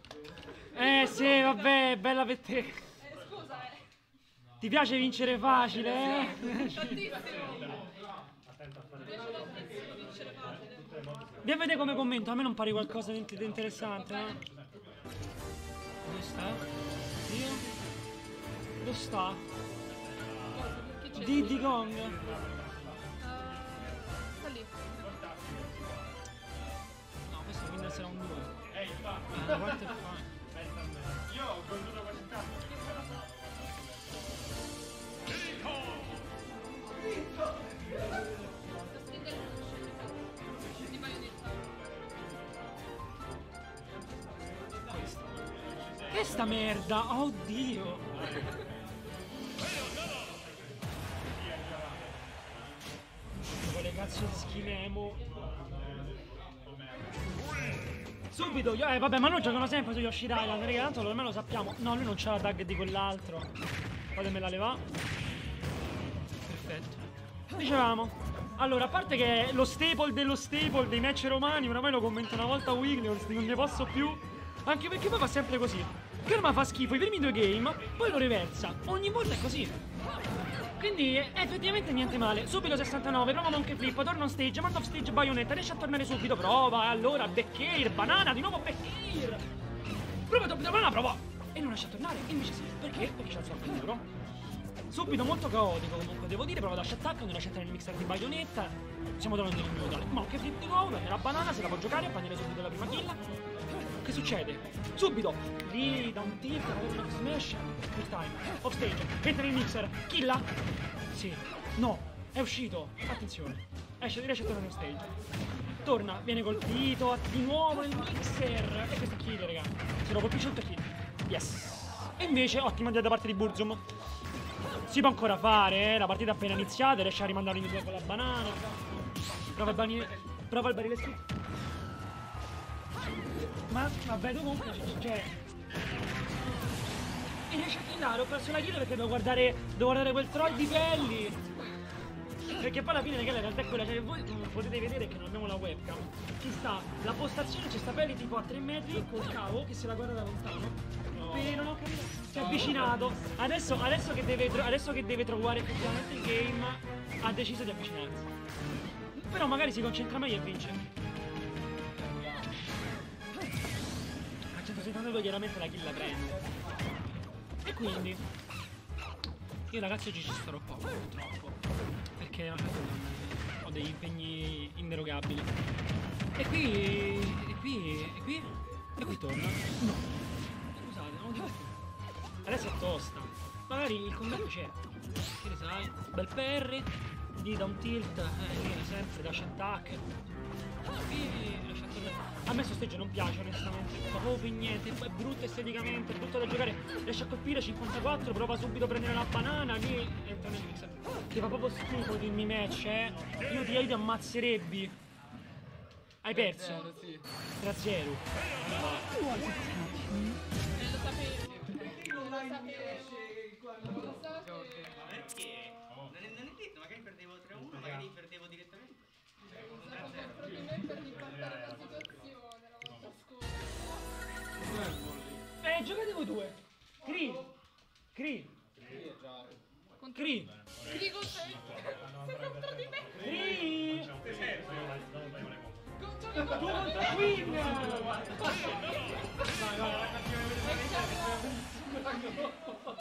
Eh sì, vabbè, bella per te. Eh, scusa, eh. Ti piace vincere facile, eh? Tantissimo. Vieni a vedere come commento, a me non pare qualcosa di interessante, eh? Dove sta? Io? Dove sta? Diddy Kong. Eh, sta lì. No, questo Windows era un 2. Eh, infatti. What the fuck? Io ho sta merda? Oddio. Quelle cazzo di schimemo. Subito, io- eh vabbè, ma noi giocano sempre su Yoshi Island, raga, tanto ormai lo sappiamo. No, lui non c'ha la tag di quell'altro. Fatemela leva. Perfetto. Dicevamo. Allora, a parte che lo staple dello staple dei match romani, oramai lo commento una volta a weekly, non ne posso più. Anche perché poi fa sempre così. Kerma fa schifo i primi due game, poi lo reversa. Ogni volta è così. Quindi eh, effettivamente niente male. Subito 69, prova Monkey Flip, torna on stage, manda off stage Bayonetta, riesce a tornare subito, prova, allora Beckir, banana, di nuovo Beckir. Prova top banana, prova. E non riesce a tornare, invece sì. Perché? Perché c'ha il suo euro. Subito molto caotico comunque devo dire, prova dash attack, non riesce a tenere il mixer di. Stiamo trovando il mio tale. Ma che flip di nuovo, prende la banana, se la può giocare, prendere subito la prima kill. Che succede? Subito! Lì da un tilt, da un smash, full time, off stage, entra nel mixer, killa? Sì, no, è uscito, attenzione, esce, riesce a tornare on stage. Torna, viene colpito, di nuovo il mixer, e questo è kill, raga. Se lo colpisce tutto kill. Yes. E invece, ottima idea da parte di Burzum. Si può ancora fare, eh? la partita è appena iniziata, riesce a rimandarlo in due con la banana. Prova il barile, prova il barile scritto. Ma vabbè, comunque, cioè... E riesce a killare, ho perso la kill perché devo guardare, devo guardare quel troll di pelli. Perché poi alla fine raga, la realtà è quella, cioè voi non potete vedere che non abbiamo la webcam. Ci sta la postazione, c'è sta pelli tipo a 3 metri col cavo che se la guarda da lontano. E non ho capito. Si è avvicinato. Adesso, adesso, che deve, adesso che deve trovare effettivamente il game, ha deciso di avvicinarsi. Però magari si concentra meglio e vince. A 172 chiaramente la kill la prende. E quindi io ragazzi oggi ci starò poco purtroppo. Perché ho degli impegni inderogabili. E qui. E qui. E qui. E qui torna. No. Scusate, non più. Adesso è tosta. Magari il combatto c'è. Che ne sai? Bel parry. Lì da un tilt. Eh, sempre dash attack. Tornare. A me sto stage non piace onestamente, ma proprio niente, è brutto esteticamente, è brutto da giocare, riesce a colpire 54, prova subito a prendere la banana, lì entra nel mix. Ti fa proprio schifo di mi match, eh. Io ti, io ti ammazzerebbi. Hai perso? 3 a 0. E lo sapevi. Non lo sapevi. Giocate voi due. Cri. Cri. Chi contro sei contro di me? Contro Tu contro Queen.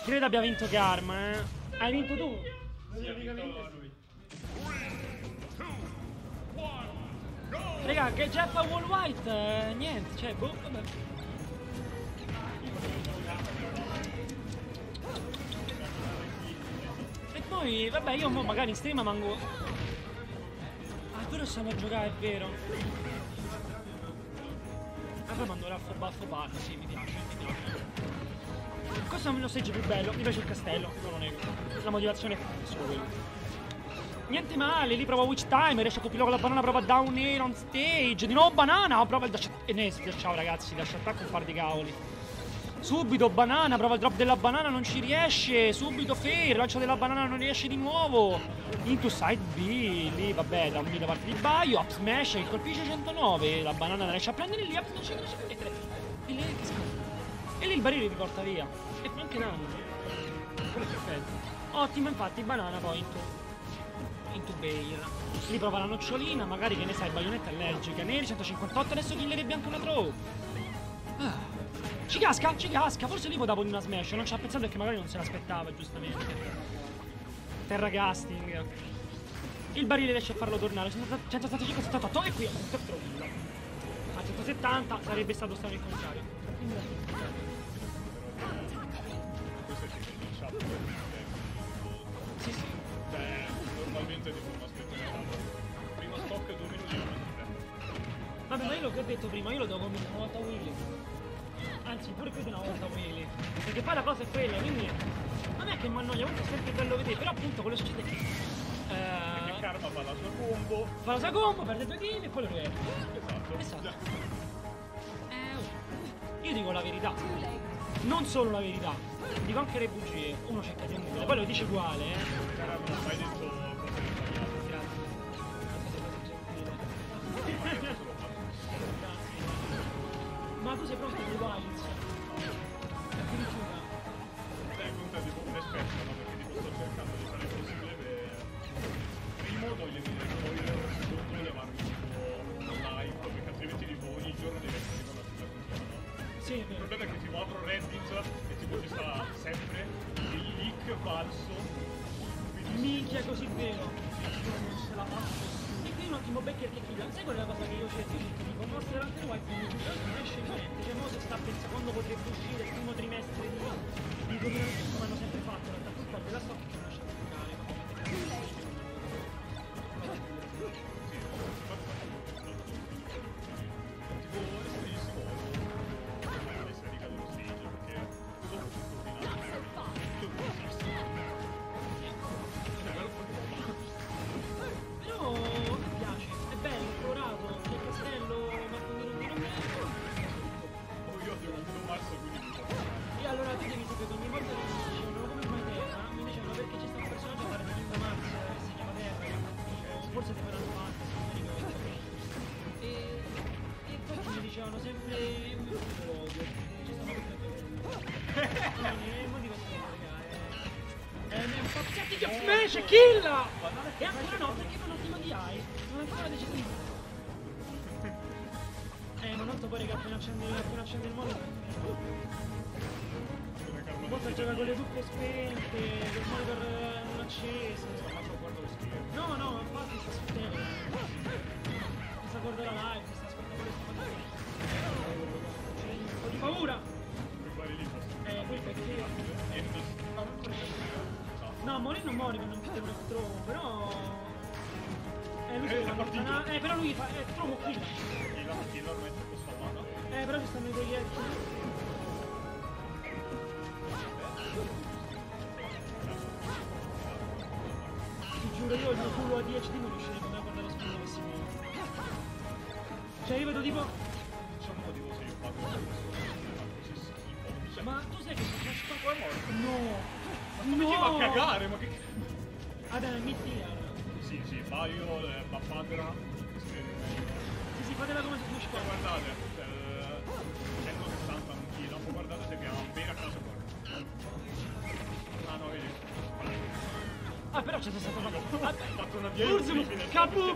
Credo abbia vinto Karma, eh. Hai vinto tu? Raga, che Jeff a Wall White, eh, niente, cioè, boh, vabbè. E poi, vabbè, io mo magari in stream mango... Ah, però stanno a giocare, è vero. Ah, poi mando Raffo Baffo Park, sì, mi piace, mi piace. Questo è lo stage più bello, mi piace il castello, non lo. La motivazione è solo quello. Niente male, lì prova Witch Time, riesce a colpirlo con la banana, prova down air on stage. Di nuovo banana, prova il dash attack. E Nest, ciao ragazzi, dash attack un par di cavoli. Subito banana, prova il drop della banana, non ci riesce. Subito fair, lancio della banana, non riesce di nuovo. Into side B, lì vabbè, da un da parte di Baio, up smash, che colpisce 109. La banana non riesce a prendere, lì up smash non riesce a prendere. E scappa. E lì il barile ti porta via. E anche è perfetto. Ottimo, infatti, banana poi into Bayer. Lì prova la nocciolina, magari che ne sai, baionetta allergica. Neri 158, adesso killerebbe anche una throw. Ah. Ci casca, ci casca. Forse lì può di una smash. Non ci ha pensato perché magari non se l'aspettava, giustamente. Terra casting. Il barile riesce a farlo tornare. 175, 78 e qui. A 170 sarebbe stato strano il contrario. Sì, sì. Normalmente tipo un aspetto Primo stop due minuti Vabbè, ma io lo che ho detto prima, io lo come una volta Willy. Anzi, pure più di una volta Willy. Perché poi la cosa è quella, quindi. Non è che mi annoia, comunque è sempre bello vedere, però appunto quello che succede è che. Eh, Karma fa la sua combo. fa la sua combo, perde due kill e poi lo riesce. Esatto. Esatto. Eh. Io dico la verità. Non solo la verità, dico anche le bugie. Uno cerca di emulare, poi lo dice uguale, eh. Karma non ha mai detto Ma tu sei pronto per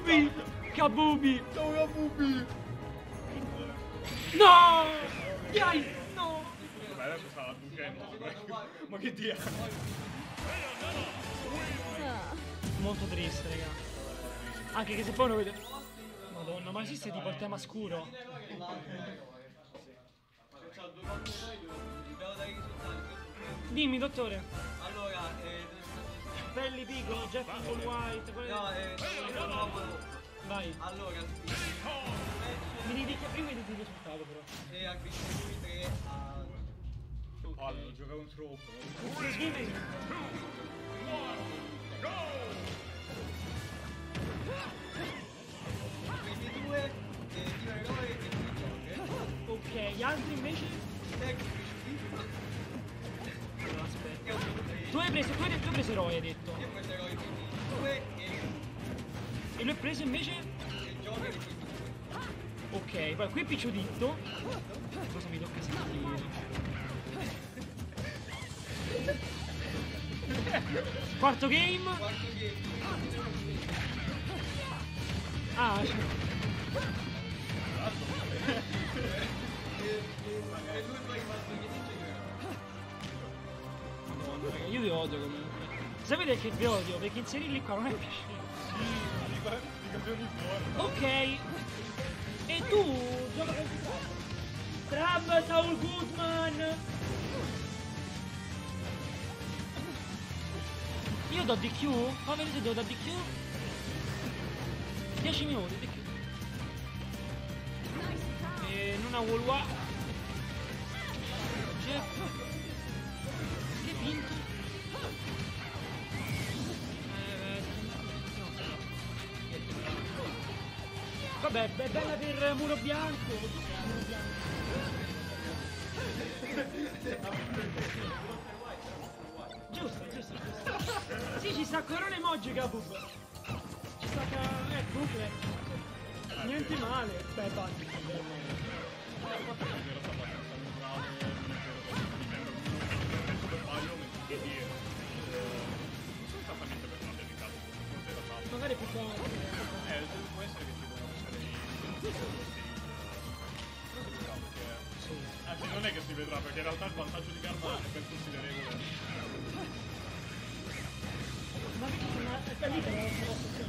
Kabubi! Kabubi! Ciao Kabubi! No! Dai! No! Beh, adesso sta Duchendo. Ma che dia? Molto triste, raga. Anche che se poi uno vede. Madonna, ma esiste tipo il tema scuro? Dimmi, dottore. Allora, eh, Belli piccolo, Jeff Paul White. quelle- no, eh, Vai. allora, Mi dici prima di il risultato però. e agricoltori 3 a... Allora, giocavo un troppo. Scrivi. Quindi due, eh, Dio Eroe e due gioche. Ok, gli altri invece? Tecnici, Tu hai preso, tu hai, tu hai preso eroe, hai detto. Io preso Eroe quindi e, lui ha preso invece? e giochi e due. Ok, poi qui picciudito. Cosa mi tocca sentire? Quarto game. Quarto game, Ah, c- raga, io vi odio comunque. Sapete che vi odio? Perché inserirli qua non è piacevole. Di campioni fuori. Ok. E tu gioca con Trab Saul Goodman. Io do DQ? Fa vedere se devo da DQ? 10 minuti DQ. E non ha Wolwa. Jeff. Vabbè, è bella per Muro Bianco. Muro. Giusto, giusto, giusto. Sì, ci sta ancora un emoji, Gabub. Ci sta eh, bucle. Niente male. Beh, basta. Magari più. Non è che si vedrà perché in realtà il vantaggio di Karma è ben considerevole. Ma perché sono aspetta lì però non posso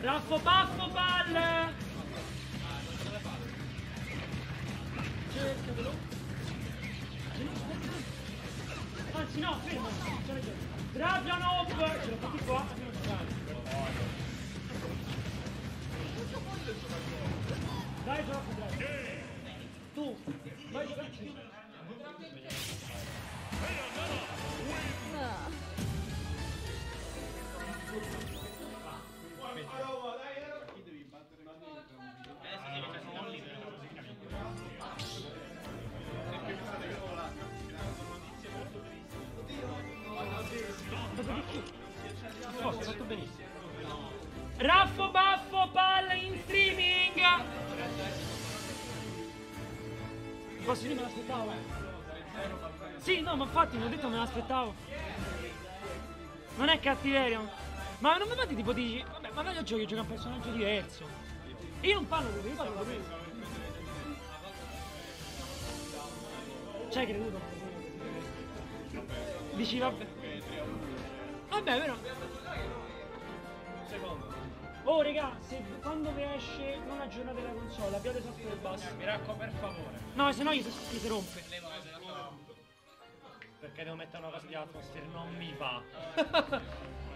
Raffo baffo palle! Cercatelo. Anzi no, fermo. Draganov! Ce l'ho fatti qua, fino a giocare. Dai gioco, dai. Tu, vai a giocarci. Posso dire me l'aspettavo? Sì, no, ma infatti mi ho detto me l'aspettavo. Non è cattiveria. Ma non mi fate tipo dici, vabbè, ma noi giochi gioca un personaggio diverso. Io non parlo di io parlo di lui. Ci hai creduto? Dici vabbè. Vabbè, però. Oh raga, se quando vi esce non aggiornate la console, abbiate software basso. Mi raccomando, per favore. No, se no gli si, si rompe. Perché devo mettere una cosa di atmosphere, non mi va.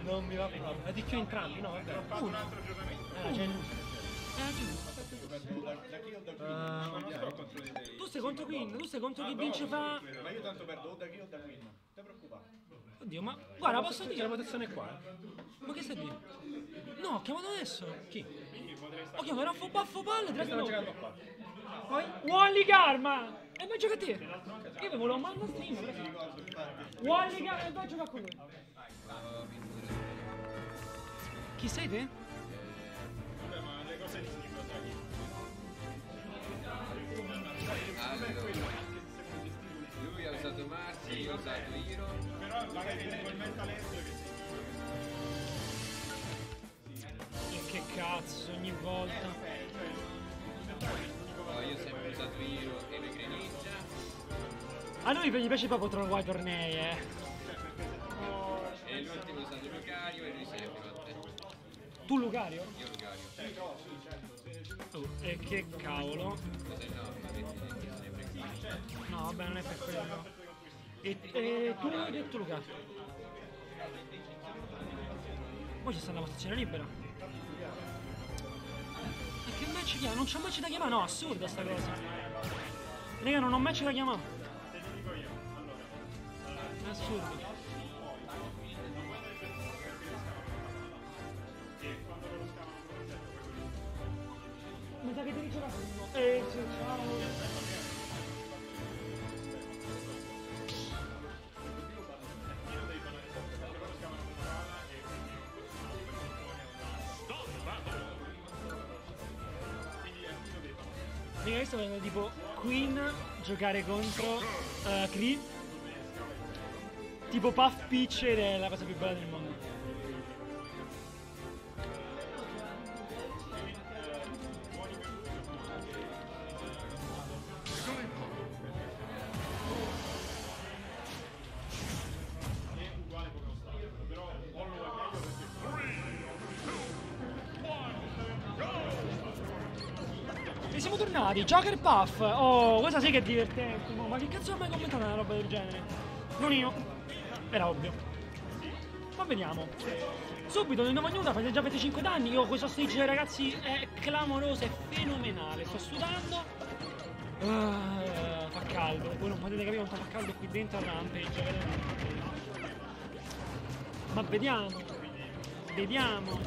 non mi va proprio. È di più entrambi, no? Vabbè. Fatto un altro aggiornamento. Eh, c'è Da chi o da chi? Non sto contro di te. Tu sei contro Queen, tu sei contro chi vince fa. Ma io tanto perdo o da chi o da Queen. Non ti preoccupare. Oddio, ma guarda, posso C'è la dire. protezione qua. eh. Ma che stai dire? No, ho chiamato adesso. Chi? Ho chiamato Raffo Baffo Palle, Stanno Dragon giocando qua. Poi Wally Karma! E vai a giocare a te! Io ve volevo mandare stream. Wally Karma e vai a giocare con lui. Chi sei te? Vabbè, ma le cose di schifo, sai. Lui ha usato Marzi, io ho usato E che cazzo, ogni volta. Oh, io ho sempre usato Hiro e le Greninja. A lui gli piace proprio trovare i tornei, eh. E l'ultimo ho usato Lucario e lui sempre. Tu Lucario? Io Lucario. Oh, e che cavolo. È no? No, vabbè, non è per quello. E, e tu hai detto Luca? Poi ci sta una postazione libera. Ma che match chiama? Non c'ho match da chiamare? No, assurda sta cosa. Raga, non ho match da chiamare. È assurdo. Sto vedendo tipo Queen giocare contro uh, Kree. Tipo Puff Peach ed è la cosa più bella del mondo. Joker Puff. Oh, questa sì che è divertente. Ma che cazzo ha mai commentato una roba del genere? Non io. Era ovvio. Ma vediamo. Subito nel nuovo Nuda, fate già 25 danni. Io questo stage ragazzi è clamoroso, è fenomenale. Sto sudando. Ah, fa caldo. Voi non potete capire quanto fa caldo qui dentro a Rampage. Ma vediamo. Vediamo.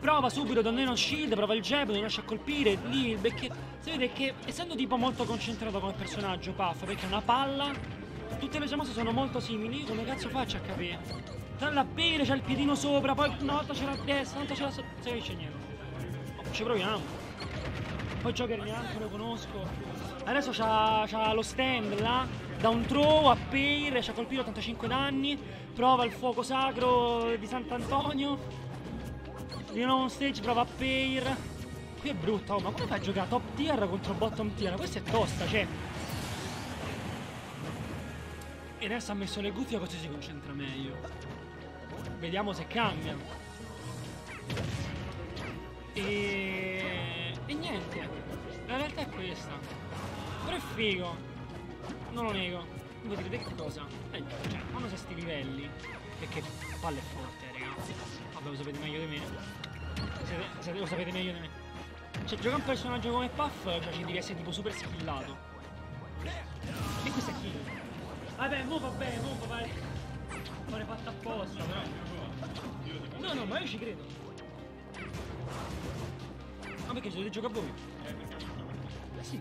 Prova subito uno shield, prova il jab, non riesce a colpire, lì il becche... Si vede che essendo tipo molto concentrato come personaggio Puff, perché è una palla, tutte le sue mosse sono molto simili, come cazzo faccio a capire? Tra la bere, c'ha il piedino sopra, poi una volta c'è la destra, una volta c'è la sopra, non si capisce niente. Oh, ci proviamo. Poi Joker neanche lo conosco. Adesso c'ha, lo stand là, da un throw a pair, riesce a colpire 85 danni, prova il fuoco sacro di Sant'Antonio. Di nuovo on stage, prova a pair. Qui è brutto, oh, ma come fai a giocare top tier contro bottom tier? Questa è tosta, cioè. E adesso ha messo le cuffie così si concentra meglio. Vediamo se cambia. E... e niente. La realtà è questa. Però è figo. Non lo nego. Voi direte che cosa? Eh, cioè, quando sei sti livelli. Che palle è forte, ragazzi. Vabbè, lo sapete meglio di me. Siete, siete- lo sapete meglio di me. Cioè, giocare un personaggio come Puff, cioè, ci devi essere tipo super skillato. E questo è kill. Vabbè, mo vabbè, mo vai. L'ho fatto apposta, però. No, no, ma io ci credo. Ma perché ci dovete giocare voi? Eh sì.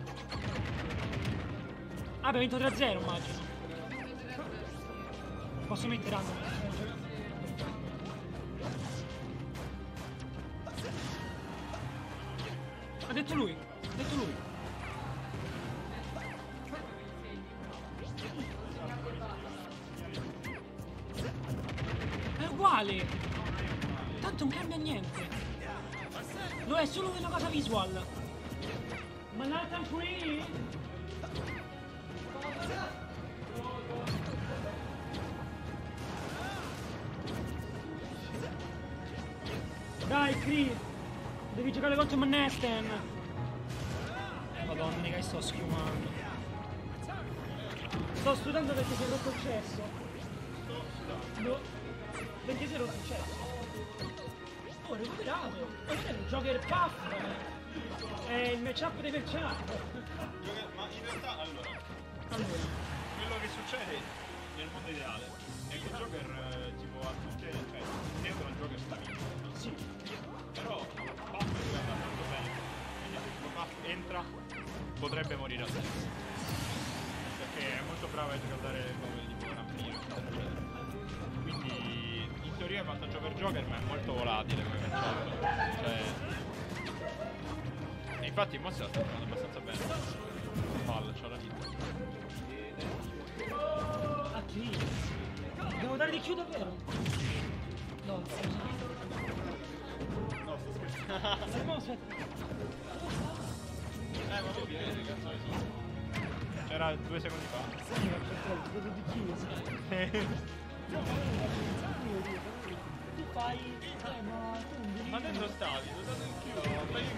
Ah, abbiamo vinto 3-0, immagino. Posso mettere random? Ha detto lui, ha detto lui. È uguale! Tanto non cambia niente. Lo è solo una cosa visual. Ma Nathan qui? Dai, Cree! Devi giocare contro Manhattan! Madonna, che sto schiumando. Sto sudando perché si è rotto il cesso. No. Perché si è rotto il cesso. Oh, recuperato! Ma non è un Joker Puff! È il matchup dei matchup! Ma in realtà, allora, Allora, quello che succede nel mondo ideale è che Joker potrebbe morire a terza perché è molto bravo a giocare come tipo rampino quindi in teoria è vantaggio per Joker ma è molto volatile come matchup cioè e infatti mo se la sta giocando abbastanza bene palla c'ha la vita A chi? Devo dare di più davvero? No, no sto scherzando no, aspetta. C'era due secondi fa. Sì, ma aspetta, vedo di io, Tu fai... Eh, ma tu. Ma dentro stavi, lo dato anch'io. Ma io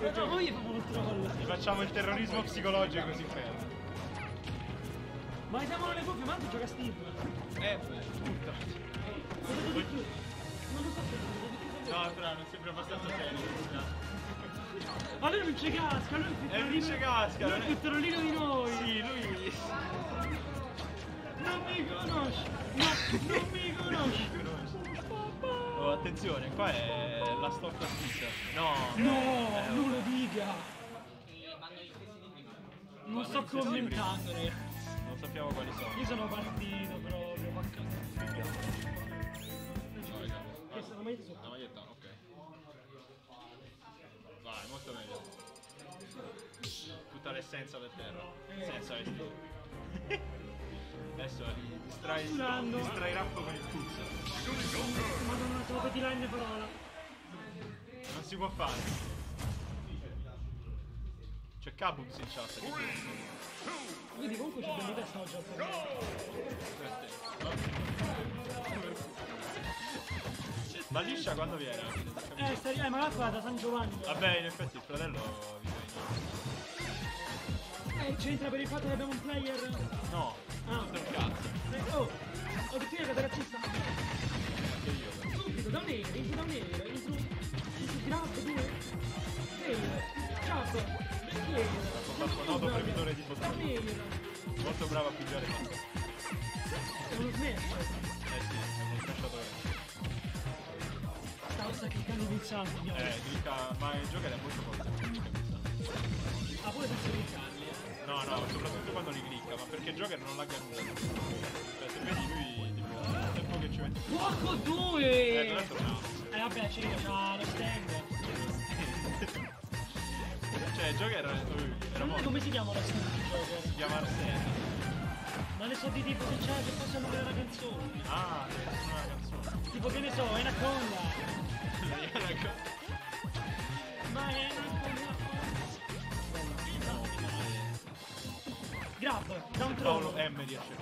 Ma no, voi famo il troll. Facciamo il terrorismo psicologico così fermo. Ma siamo le cuffie, ma anche gioca Steve. Eh, puttana. Non lo so se. No, però non sembra abbastanza serio. Ma lui non ci casca, lui è il più Eh, non ci casca, Lui è è- più trollino di noi. Sì, lui... Non mi conosci. No, non mi conosci. Oh, attenzione, qua è la stoffa stessa. No. No, Eh, non lo dica. Non sto Guarda, commentando, ragazzi. Non sappiamo quali sono. Io sono partito proprio, ma sono mai sotto? La maglietta. Vai, molto meglio. Tutta l'essenza del terra. Senza vestire. Adesso li distrai, distrai Rappo con il puzzo. Madonna, stavo per tirare in parola. Non si può fare. C'è Kabuz in chat. Vedi, comunque c'è di testa oggi al. Ma liscia quando viene? Eh, stai eh, ma l'acqua è da San Giovanni. Vabbè, in effetti il fratello vive Eh, c'entra per il fatto che abbiamo un player. No, Ah. non un cazzo. Eh, oh, ho detto io che da razzista. Anche io. Subito, da un nero, entro da un nero, entro. Entro grab, due. Nero, grab, nero. Ho fatto noto premitore di nero. Molto bravo a. Eh È uno smash. Stavo sta cliccando pulsanti, io. Eh, clicca... ma il Joker è molto forte. Ah, pure senza cliccarli, eh. No, no, soprattutto quando li clicca, ma perché Joker non lagga nulla. Cioè, se vedi lui, tipo, il tempo che ci mette... Porco Eh, non due! è tornato. Eh vabbè, c'è c'ha lo stand. Cioè, Joker era Non morto. come si chiama lo stand di Joker? Si chiama Arsene. Ma ne so di tipo che c'è che possono avere una canzone. Ah, è una canzone. Tipo che ne so, è una conga. Ma è una. Grab, da un Paolo trono. M riesce.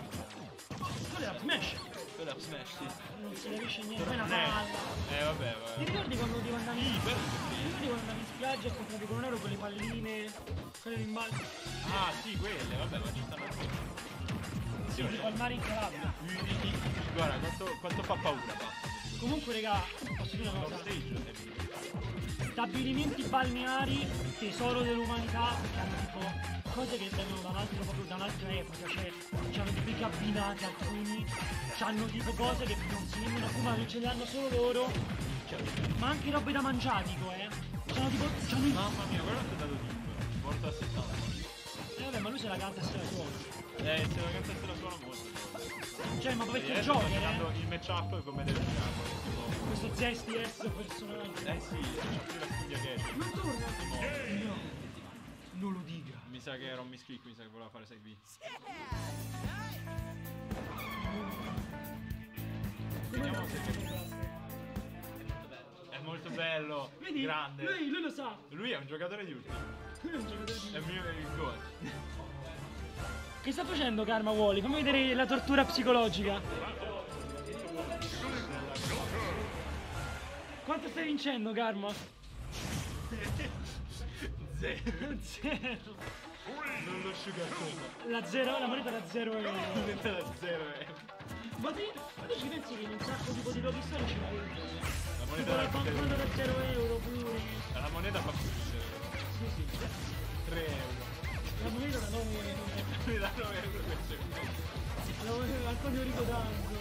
Quella è Smash, sì. Non si capisce niente, poi una è- palla. Eh vabbè, Ti vabbè. ricordi quando ti andavi Sì, in però- Ti ricordi quando andavi in spiaggia e compravi con un euro quelle palline, quelle di rimbalzo? Ah, sì, quelle, vabbè, ma ci stanno ancora. Sì, Tipo al mare in Calabria. Guarda, quanto, quanto fa paura, basta. Comunque, raga, posso dire una cosa? Stabilimenti balneari, tesoro dell'umanità, tipo cose che vengono da, un altro, proprio da un'altra epoca, cioè c'hanno tipo i cabinati alcuni, c'hanno tipo cose che non si nemmeno fumano, ce le hanno solo loro, ma anche robe da mangiare dico eh. C'hanno tipo. C'hanno i. Mamma mia, guarda che dato deep. Morto a 70. Eh vabbè, ma lui se la canta e se la suona. Eh, se la cantasse la suona. Cioè, ma perché Eh, sto immaginando eh? il matchup come deve giocare. Tipo, Questo zesti S personaggio. eh sì, c'è più la studia che è. Non torna? No. Non lo dica. Mi sa che era un misclick, mi sa che voleva fare 6B. Vediamo se È molto bello, Vedi? grande. Lui, lui lo sa. Lui è un giocatore di ultimo. Lui è un giocatore di- È il mio è il gol. Che sta facendo Karma Wally? Fammi vedere la tortura psicologica. Quanto stai vincendo, Karma? Zero. Zero. Non lo sugarcoat. La zero, la moneta da zero euro. Diventa da zero, eh. Ma tu, ma tu ci pensi che in un sacco tipo di luoghi storici la vedo? La moneta la da controllo da zero euro pure. La moneta fa più ridere. Sì, sì. 3 euro. La moneta da 9 euro. Mi danno euro per secondo. La moneta Antonio Rico Danzo.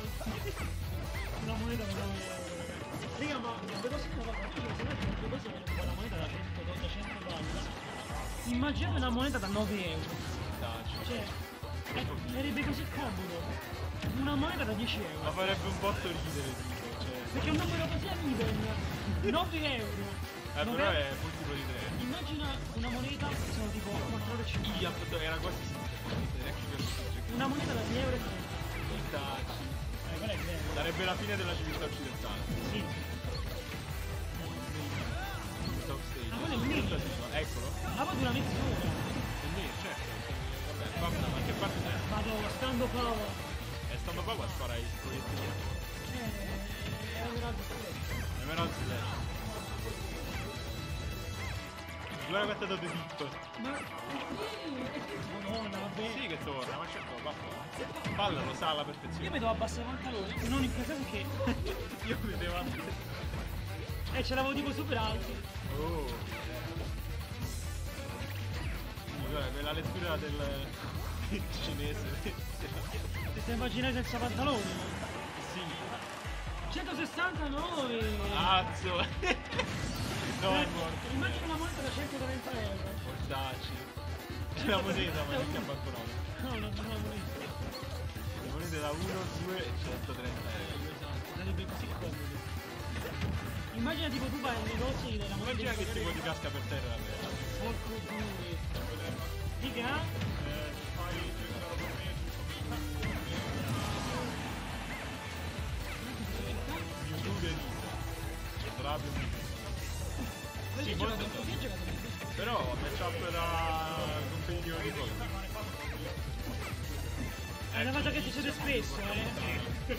La moneta da 9 euro. Raga, ma due cose non va faccio se no due cose non la moneta da 100 da 100 dollari. Immaginate una moneta da 9 euro. Cioè, sarebbe così comodo. Una moneta da 10 Ma euro. farebbe un botto ridere tipo, cioè. Perché un numero così a Niden. 9 euro. Eh, però è multiplo di 3. Immagina una moneta, sono tipo 4 euro e 50. Iya, era quasi Una moneta da 6 euro e 30. Dacci. Eh, quella è vero. Sarebbe la fine della civiltà occidentale. Stage. Ma quello è il mio. Eccolo. Ma poi dura mezz'ora. È lì, certo. Vabbè, ma che parte è? Vado stando power. È stato proprio a sparare i proiettili. Eh, un grado stretto. Emerald Slash. Guarda quanto ha dato dip. Ma sì, Madonna, vabbè. Sì che torna, ma c'è qua, basta. Palla lo sa alla Io perfezione. mi devo abbassare i pantaloni, non in casa perché. Io vedevo Eh, ce l'avevo tipo super alti. Oh. Guarda, quella lettura del cinese. Ti stai immaginando senza pantaloni? sì. 169! Cazzo. No, è morto. Immagina una moneta da 130 euro. Mortacci. C'è la moneta, ma neanche abbandonato. No, non c'è una moneta. Le monete da 1, 2 e 130 euro. Sarebbe così comodo. Immagina tipo tu vai ai negozi della moneta. Immagina che tipo ti casca per terra la terra. Porco due. Figa? Molto Però matchup da compagno di gol. È una cosa che succede spesso, eh.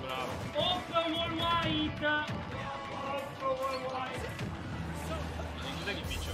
Bravo. Oppa Wall White! Vince ora mio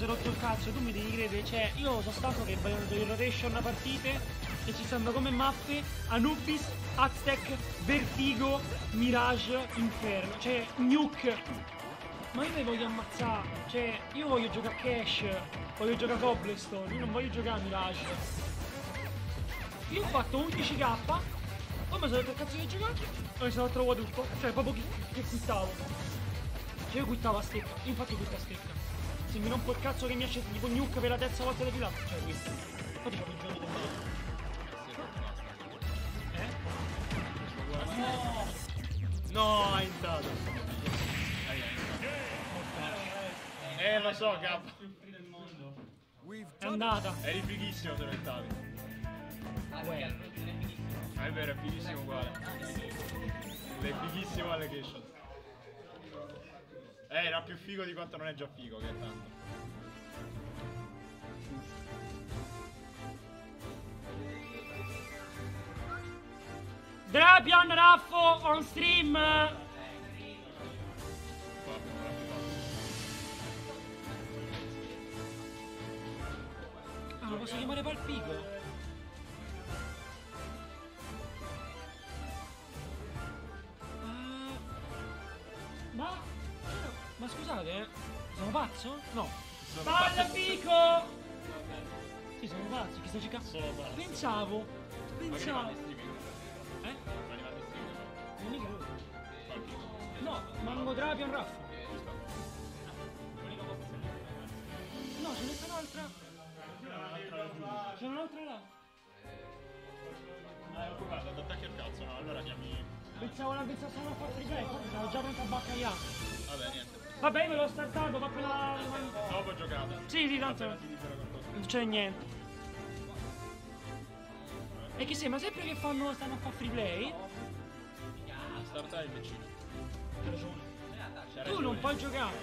Mi sono rotto il cazzo, tu mi devi credere, cioè, io sono stanco che voglio in rotation partite che ci stanno come mappe Anubis, Aztec, Vertigo, Mirage, Inferno, cioè Nuke. Ma io mi voglio ammazzare, cioè io voglio giocare a Cash, voglio giocare a Cobblestone, io non voglio giocare a Mirage. Io ho fatto 11k, poi mi sono detto cazzo che giocare e mi sono trovato tutto, cioè proprio che, che quittavo. Cioè io quittavo a stecca, infatti quitto a stecca. Se mi rompo il cazzo che mi accetta tipo Nuke per la terza volta di fila, cioè questo. Infatti c'ho i giochi del mondo. Eh? No, hai intato. Eh, lo so, K. È andata. Eri fighissimo se lo entravi. Ma è vero, è fighissimo uguale. È fighissimo allegation. Eh, era più figo di quanto non è già figo, che è tanto. Drapion Raffo on stream! Ah, lo posso chiamare Palpico? Ah, ma... Ma scusate, eh, sono pazzo? No. Palpico! Sì, sono pazzo, chissà ci cazzo. Pensavo, pensavo... Eh? Non mica lui. No, Mango Drapion Raffo. No, ce n'è un'altra. C'è un'altra là. Ah, guarda, ti attacchi al cazzo, no? Allora chiami... Pensavo la pensavo solo a fare replay, stavo già pronto a baccagliare. Vabbè, niente. Vabbè, io me l'ho startato, fa quella. Dopo giocate. Sì, sì, tanto. Non c'è niente. E che sembra sempre che fanno, stanno a fare free play. Starta il vicino. Tu non puoi giocare.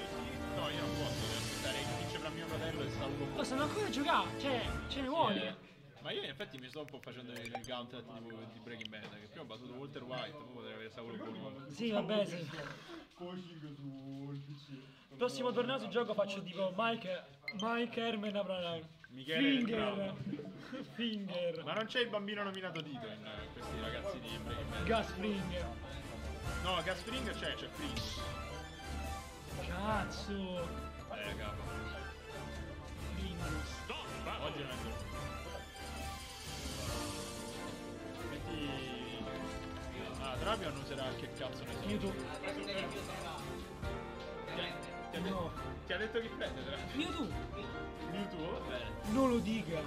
No, io non posso, devo aspettare che vince per mio fratello e uno Oh, stanno ancora a giocare, cioè, ce ne vuole. Ma io in effetti mi sto un po' facendo il gauntlet tipo di Breaking Bad, che prima ho battuto Walter White, poi potrei avere Saulo nuovo. Sì, vabbè, sì. Coaching sul PC. Il prossimo torneo su gioco faccio tipo Mike, Mike Herman avrà Michele Finger. Finger. Ma non c'è il bambino nominato Dito in eh, questi ragazzi di Breaking Bad. Gas Spring. No, Gas Spring c'è, c'è Prince. Cazzo. Eh, capo. Fingers. Oggi non è Drapion userà che cazzo ne so. Mewtwo. Ti ha, detto, No. ti ha detto chi prende Drapion? Mewtwo. Mewtwo? Bene. Non lo dica.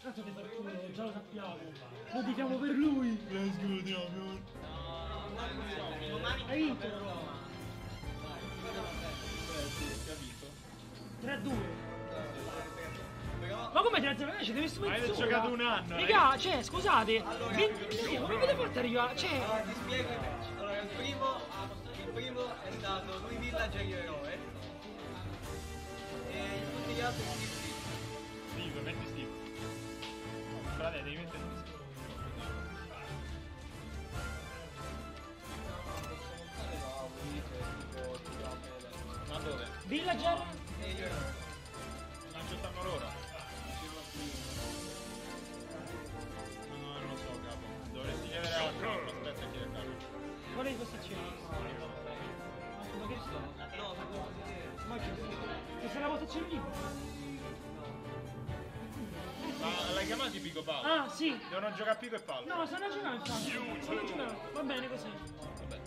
Cazzo che perculo, già lo sappiamo. Lo diciamo per lui. Let's go Drapion. Hai vinto? Ti ha vinto? 3-2. Ma come 3-0? Ci devi mezz'ora. avete giocato un anno, eh? Raga, cioè, scusate. 20 minuti, come avete fatto arrivare? Cioè, Allora ti spiego il match. Allora il primo, il primo è stato lui Village e io eroe. E tutti gli altri Steve Lee. Steve, metti Steve. Frate, devi mettere Steve. Ma dove? Villager? Palo? Ah, sì. Devono giocare Pico e Palo. No, stanno giocando infatti. Stanno giocando. Va bene così. Vabbè.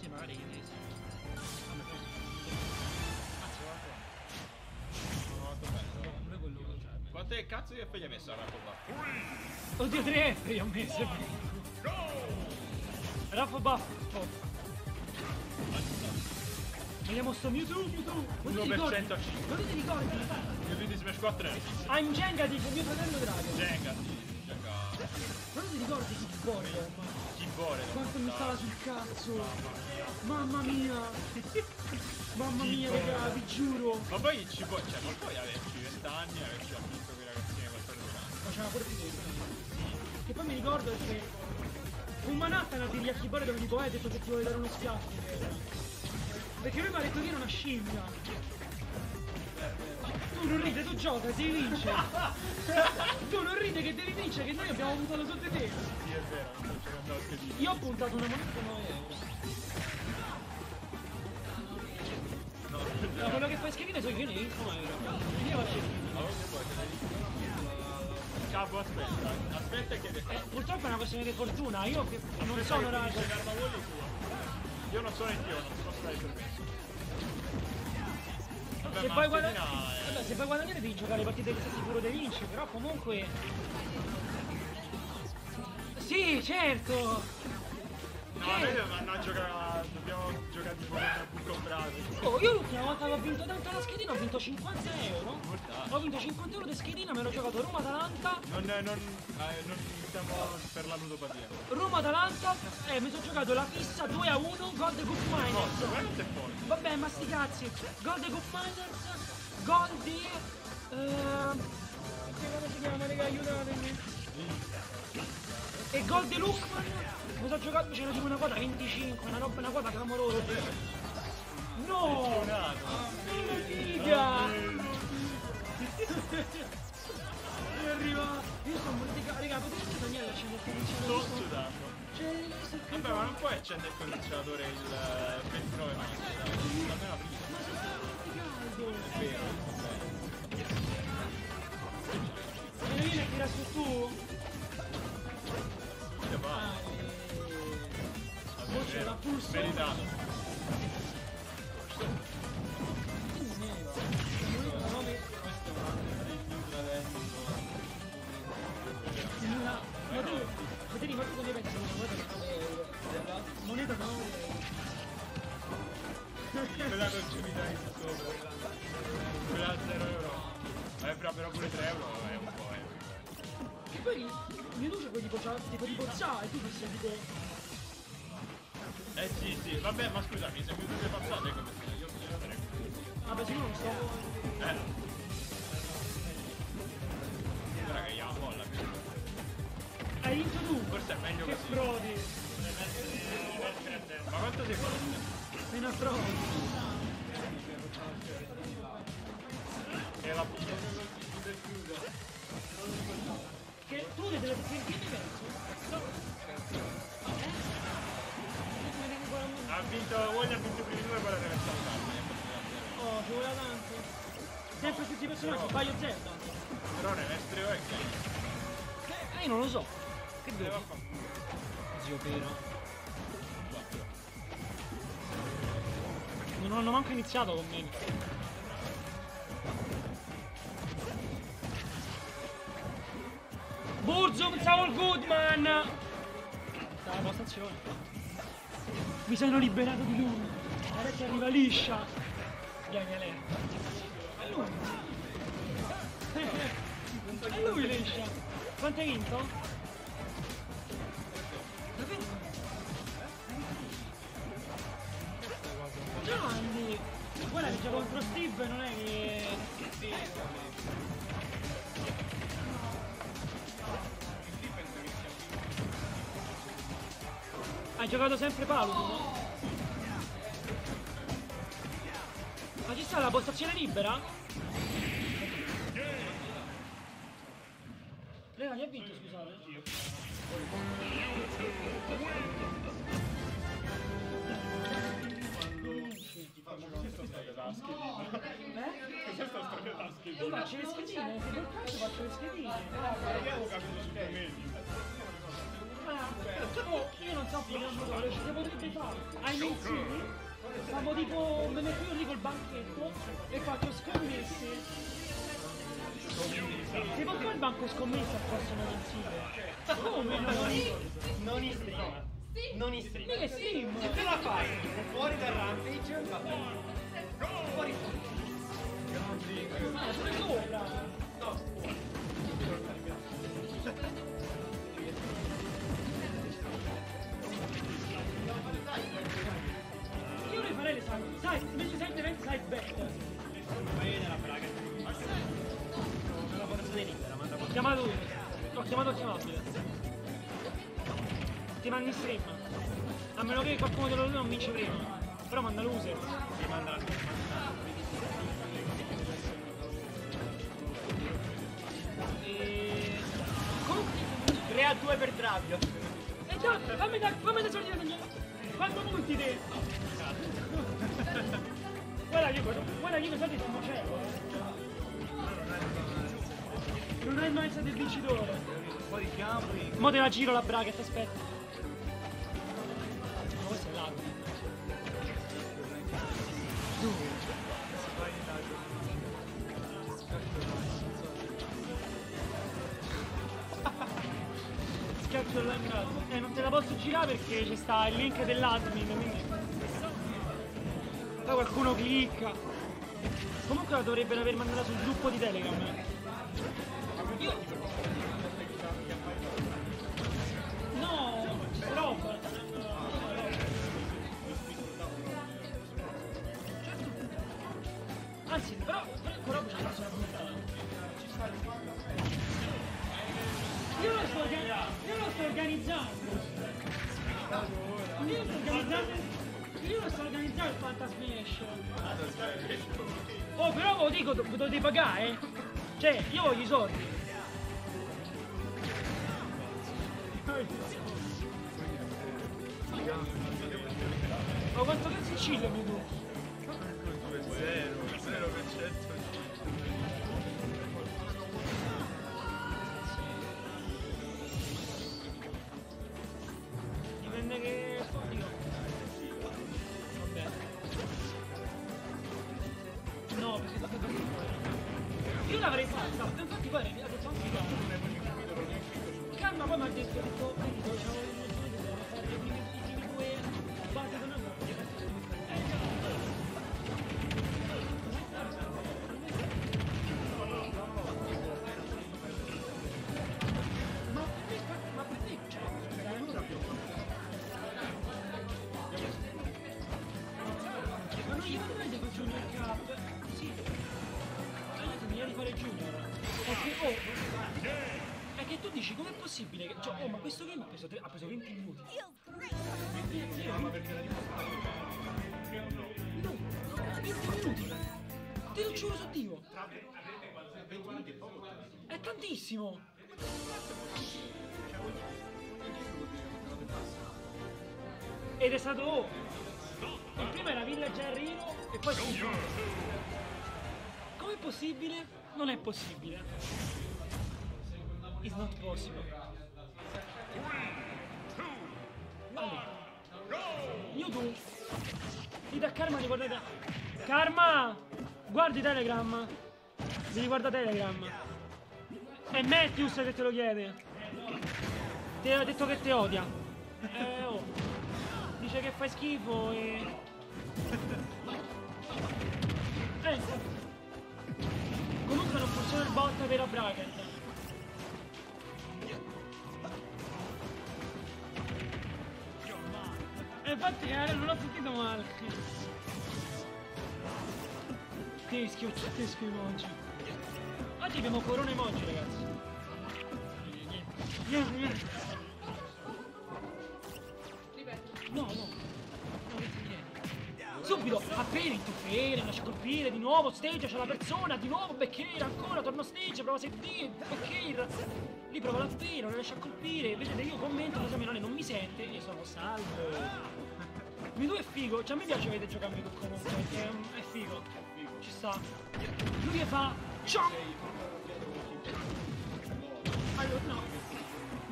Sì, magari che ne Sono fatto bene. Quante cazzo di F gli hai messo a Raffa Buff? Oddio, 3 F io ho messo. Raffo buff. Oh. Vediamo sto Mewtwo, Mewtwo. Non ti 1% ricordi? a 5. Non ti ricordi? Io video Smash 4 è I'm Jenga dice mio fratello Dragon. Jenga, sì. Jenga. Non ti ricordi Kick Border? Chi vuole? Quanto mi stava sul cazzo. Mamma mia. Mamma mia, raga, vi giuro. Ma poi ci può, cioè, non puoi averci 20 anni e averci vinto quei ragazzini 14 anni. Faceva pure più Che poi mi ricordo che un Manhattan a dirgli a Kibore dove dico, eh, hai detto che ti vuole dare uno schiaffo. Perché lui mi ha detto che era una scimmia. Tu non ride, tu gioca, devi vincere. tu non ride che devi vincere, che noi abbiamo puntato di te. Sì, è vero, sto giocando a schedina. Io ho puntato una moneta a 9 euro. No, quello che fai schedine sono io ne vinco 9 euro. Io Capo, aspetta, aspetta che eh, Purtroppo è una questione di fortuna, io che non sono raso. Io non sono in io, non permesso. Vabbè, Se ma poi, la guada- schedina è- Vabbè, se poi guadagnare devi giocare le partite che sei sicuro di vinci, però comunque. Sì, certo! No, noi dobbiamo giocare, dobbiamo giocare tipo comprato. Oh, io l'ultima volta che ho vinto tanto la schedina ho vinto 50 euro. Ho vinto 50 euro di schedina, me l'ho giocato Roma-Atalanta, Non, non, eh, non stiamo per la ludopatia. Roma-Atalanta, e mi sono giocato la fissa 2 a 1, gol di Cup Miners. Forte. Vabbè, ma sti cazzi, gol di Cup Miners, gol di... ehm, che come si chiama, raga, aiutatemi. E gol di Lukman, mi sono giocato, c'era tipo una quota 25, una roba, una quota clamorosa. No! Figa! È arrivato! Io sono mortificato, raga, potete Daniele accendere il Sto condizionatore? sudando. C'è il Vabbè, ma non puoi accendere il condizionatore il eh, 29 maggio. Almeno aprile. Ma sta caldo! È vero. Vieni a tirare su tu? Ah, Voce da pulso. Meritato. Ma tu, vedete quanto ne pensi? Una moneta da 9 euro. Moneta da 9 euro. Quella non ci mi dai sopra. Quella a 0 euro. Eh, però, però pure 3 euro è un po', eh. E poi mi luce poi tipo, c'ha- tipo tipo za e tu sei tipo... Eh sì, sì, vabbè, ma scusami, se mi due passate come se io sarei Vabbè, se no non sto... Eh. Guarda che io ho la bolla. Hai vinto tu! Forse è meglio Che così. frodi! Ma quanto sei forte? Sei una frodi! E la Che tu ne. Che che diverso? Ha vinto, Woglia ha vinto i primi due, poi la deve saltare. Oh, ci vuole tanto! Sempre tutti i personaggi, sbaglio Zelda! Però nell'estreo è che Eh, io non lo so! Che deve devo? fare Zio Piero. Non hanno manco iniziato con me. Burzum, Saul Goodman! Dalla postazione. Mi sono liberato di lui. Adesso arriva liscia. Vieni a lei. È lui. È lui liscia. Quanto hai vinto? Giovanni! Guarda che gioca contro Steve, non è che... Hai giocato sempre Paolo? no? Ma ci sta la postazione libera? Leva, chi ha vinto, scusate? Io faccio le schedine, se per caso faccio le schedine. Io avevo capito meglio. Oh, io non so come motore, ci si potrebbe fare ai mensili. Famo tipo, me metto io lì col banchetto e faccio scommesse. Si può fare il banco scommesse al prossimo mensile? Come? No? Non in stream. Non in stream. Mica stream! Se tu la fai fuori dal rampage, va bene. Fuori fuori. Ah, pure sopra! Io chiamato uno. ho chiamato chiamabile. Ti manda in stream. A meno che qualcuno te lo non vince prima. Però manda l'user. Ti manda la e... 3 a 2 per Dravio. E eh, già, fammi da, fammi da soldi da Quando multi te! Guarda che guarda che cosa ti stiamo facendo. Non hai mai stato il vincitore. Un po' di campi. Mo te la giro la bracket, aspetta. Ma questo è l'altro. Schiaccio l'entrato. Eh, non te la posso girare perché ci sta il link dell'admin, quindi... Poi qualcuno clicca. Comunque la dovrebbero aver mandata sul gruppo di Telegram. Io... No, roba. Anzi, però, però. Io lo sto organizzando. Io lo sto organizzando. Io lo sto organizzando. Io lo sto organizzando il Fantasmash. Oh, però ve lo dico, do- dovete pagare. Cioè, io voglio i soldi. Ma quanto cazzo mi tu? Possibile che... Cioè, oh, ma questo game ha preso, tre- ha preso 20 minuti. No, 20 minuti. Te lo giuro su Dio. È tantissimo. Ed è stato oh, il primo era Village Arrivo e poi. Com'è possibile? Non è possibile. It's not possible. Mewtwo. Dite a Karma di guardare. Karma! Guardi Telegram. Devi guardare Telegram. È Matthews che te lo chiede. Ti ha detto che ti odia. Eh oh. Dice che fai schifo e. Eh, Comunque non funziona il bot per la bracket. E infatti eh, non ho sentito male. Teschio, teschio emoji. Oggi abbiamo corona emoji ragazzi. Niente, niente. No, no. Subito, appena in tuffere, lascia colpire, di nuovo, stage, c'è la persona, di nuovo, becchiera, ancora, torno stage, prova a sentire, becchiera. Lì prova l'appena, non riesce a colpire, vedete io commento, cosa Milone non mi sente, io sono salvo. Mewtwo è figo, cioè a me piace vedere giocare Mewtwo comunque, perché è, figo, ci sta. Lui che fa... Ciao! Allora, no.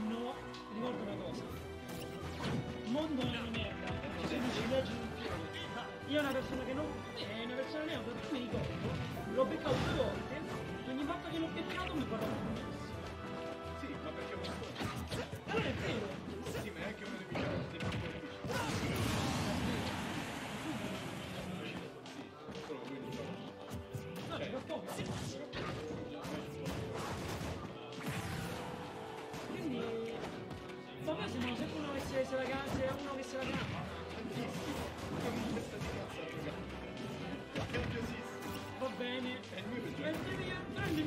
No, ricordo una cosa. Mondo è merda, ci leggi fiori. Ma io è una persona che non... è una persona neutra, perché mi ricordo, l'ho beccato due volte, ogni volta che l'ho beccato mi guardavo come Sì, ma perché un po'. Allora è vero. Sì, ma è anche uno dei migliori dei migliori amici. Solo lui non No, ci fa poco. Quindi... Ma poi sembrano sempre uno che si se la è uno che se la cazzo. 지금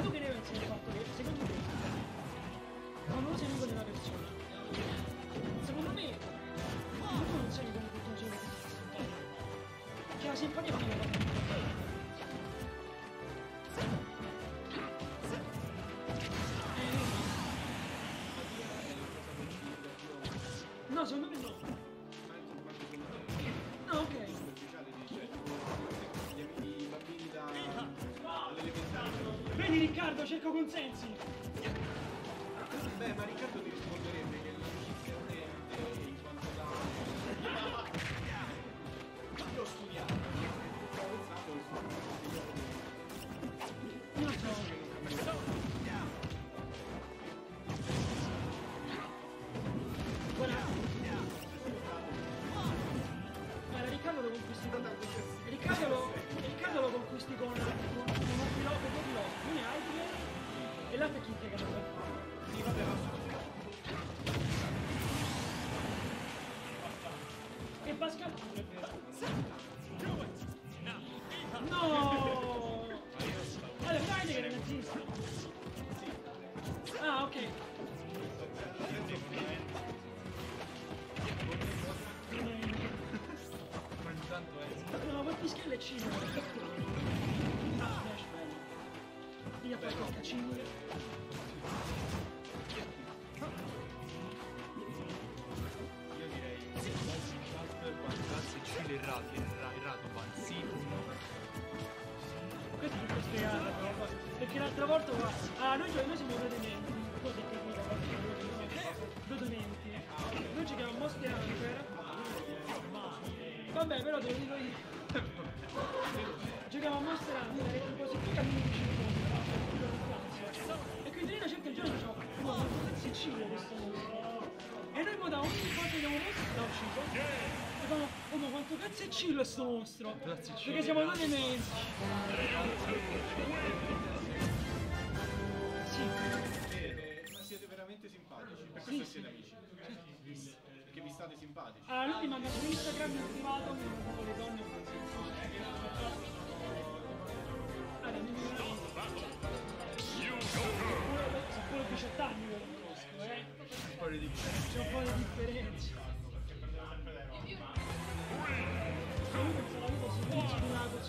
도 내려 지금 바꾸기 지금도 너무 재밌는 거 나를 주죠 지금이 너무 재밌는 거 주죠 다시 파기 바뀌는 거 나 정말 cerco consensi! Beh, ma Riccardo ti Radovan, sì. Questo non può spiegare perché l'altra volta... Ah, noi, noi siamo due domenica, non so se dico, due domenica. Grazie Cillo chill sto mostro? Perché siamo andati nei... Sì. Eh, ma siete veramente simpatici, per questo sì, siete amici. Certo. Perché vi state simpatici. Allora lui mi manda su Instagram in privato un po' le donne in Sono solo 18 anni che lo conosco, eh? C'è un po' di differenza. C'è un po' di differenza.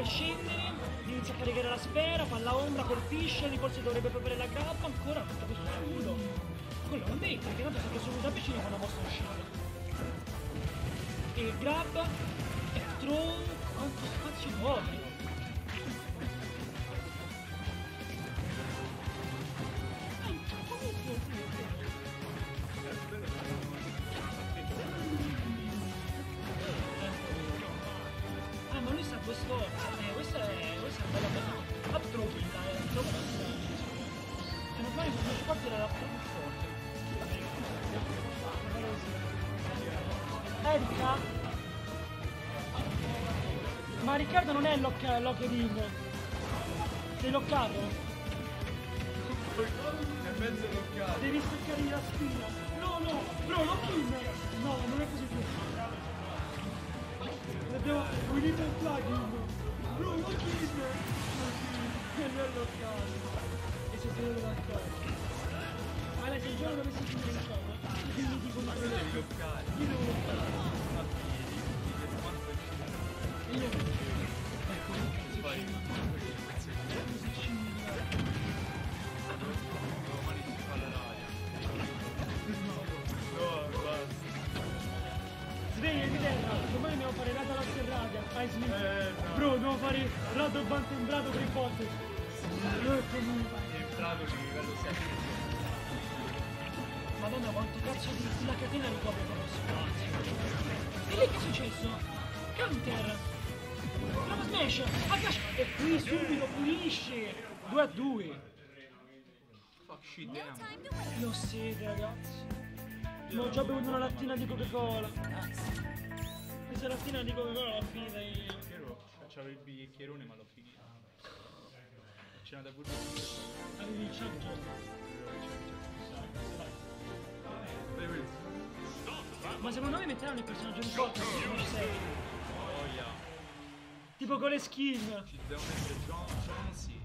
a scendere, inizia a caricare la sfera, fa la ombra, colpisce, forse dovrebbe proprio la K, ancora tutto questo scudo. Quello non è, perché tanto sempre sono da vicino quando posso uscire. E grab, e throw, quanto spazio vuole? Argentina. uccidiamo. Lo siete ragazzi. Io ho già bevuto una lattina di Coca-Cola. Questa lattina di Coca-Cola l'ho finita io. Piero il bicchierone ma l'ho finita. C'era da pure. Avevi il ciao ciao. Ma secondo me metteranno il personaggio di Coca non sei. Oh yeah. Tipo con le skin. Ci devono mettere John Jonesy.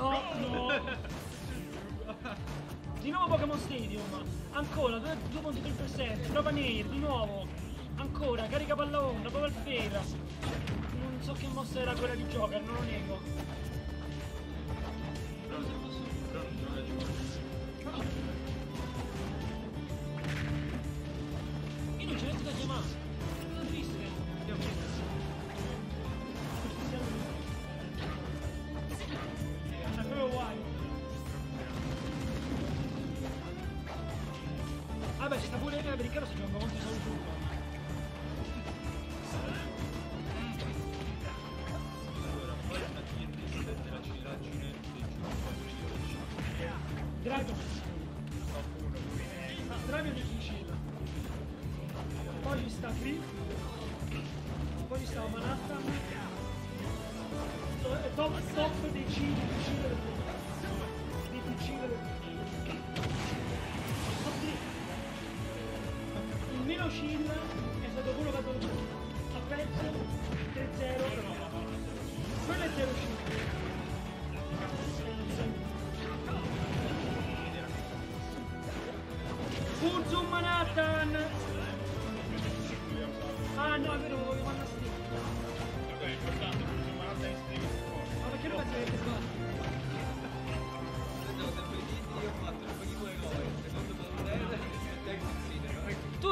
No, no. Di nuovo Pokémon Stadium. Ancora, due, due punti per percent. Prova Nair, di nuovo. Ancora, carica palla onda, prova il fail. Non so che mossa era quella di Joker, non lo nego.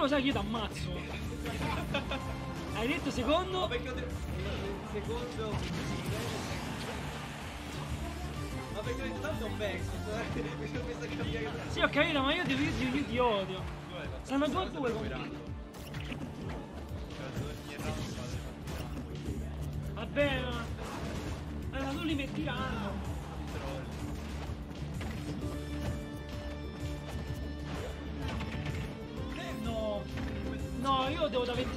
sai che io ti ammazzo. Hai detto secondo? Secondo... Ma perché ho detto tanto ho perso, eh, mi sono. Sì, ho capito, ma io ti, io, io ti odio. Stanno due a due con... Vabbè, ma... Allora non li mettiranno. devo da vedere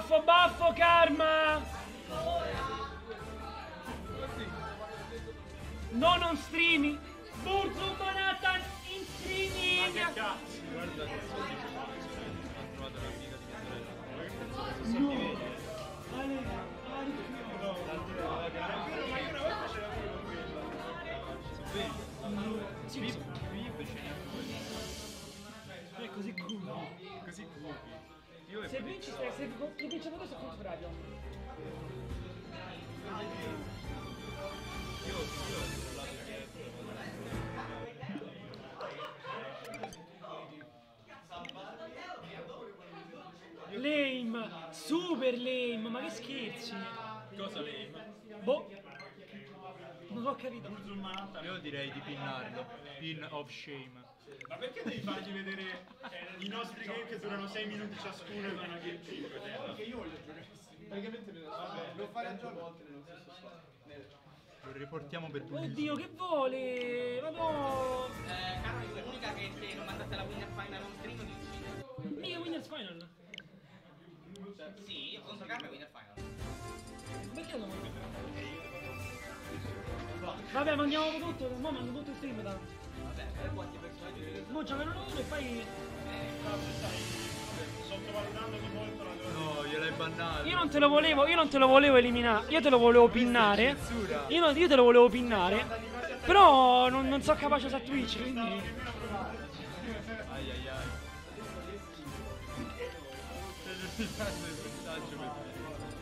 baffo, baffo, karma! Lame, super lame, ma che scherzi? Cosa lei? Boh, non ho capito. Io direi di pinnarlo. Pin of shame. Ma perché devi fargli vedere i nostri game che durano 6 minuti ciascuno e vanno a game 5? Perché io voglio giocare. Praticamente me lo so. Lo fare a volte nello stesso stato. Lo riportiamo per due Oddio, che vuole? Madonna! Eh, Carol, è l'unica che se non mandate la winner final on stream di uccide. Mica Winners Final. Sì, contro Carmen è winner final. Perché non Vabbè, mandiamo tutto, mo mando tutto il stream tanto. Vabbè, per quanti personaggi che Mo giocano loro e poi. Sottovalutando di molto la loro... No, gliel'hai bannato. Io non te lo volevo, io non te lo volevo eliminare, io te lo volevo pinnare. Io, non- io te lo volevo pinnare. Però non, non so capace su Twitch, quindi.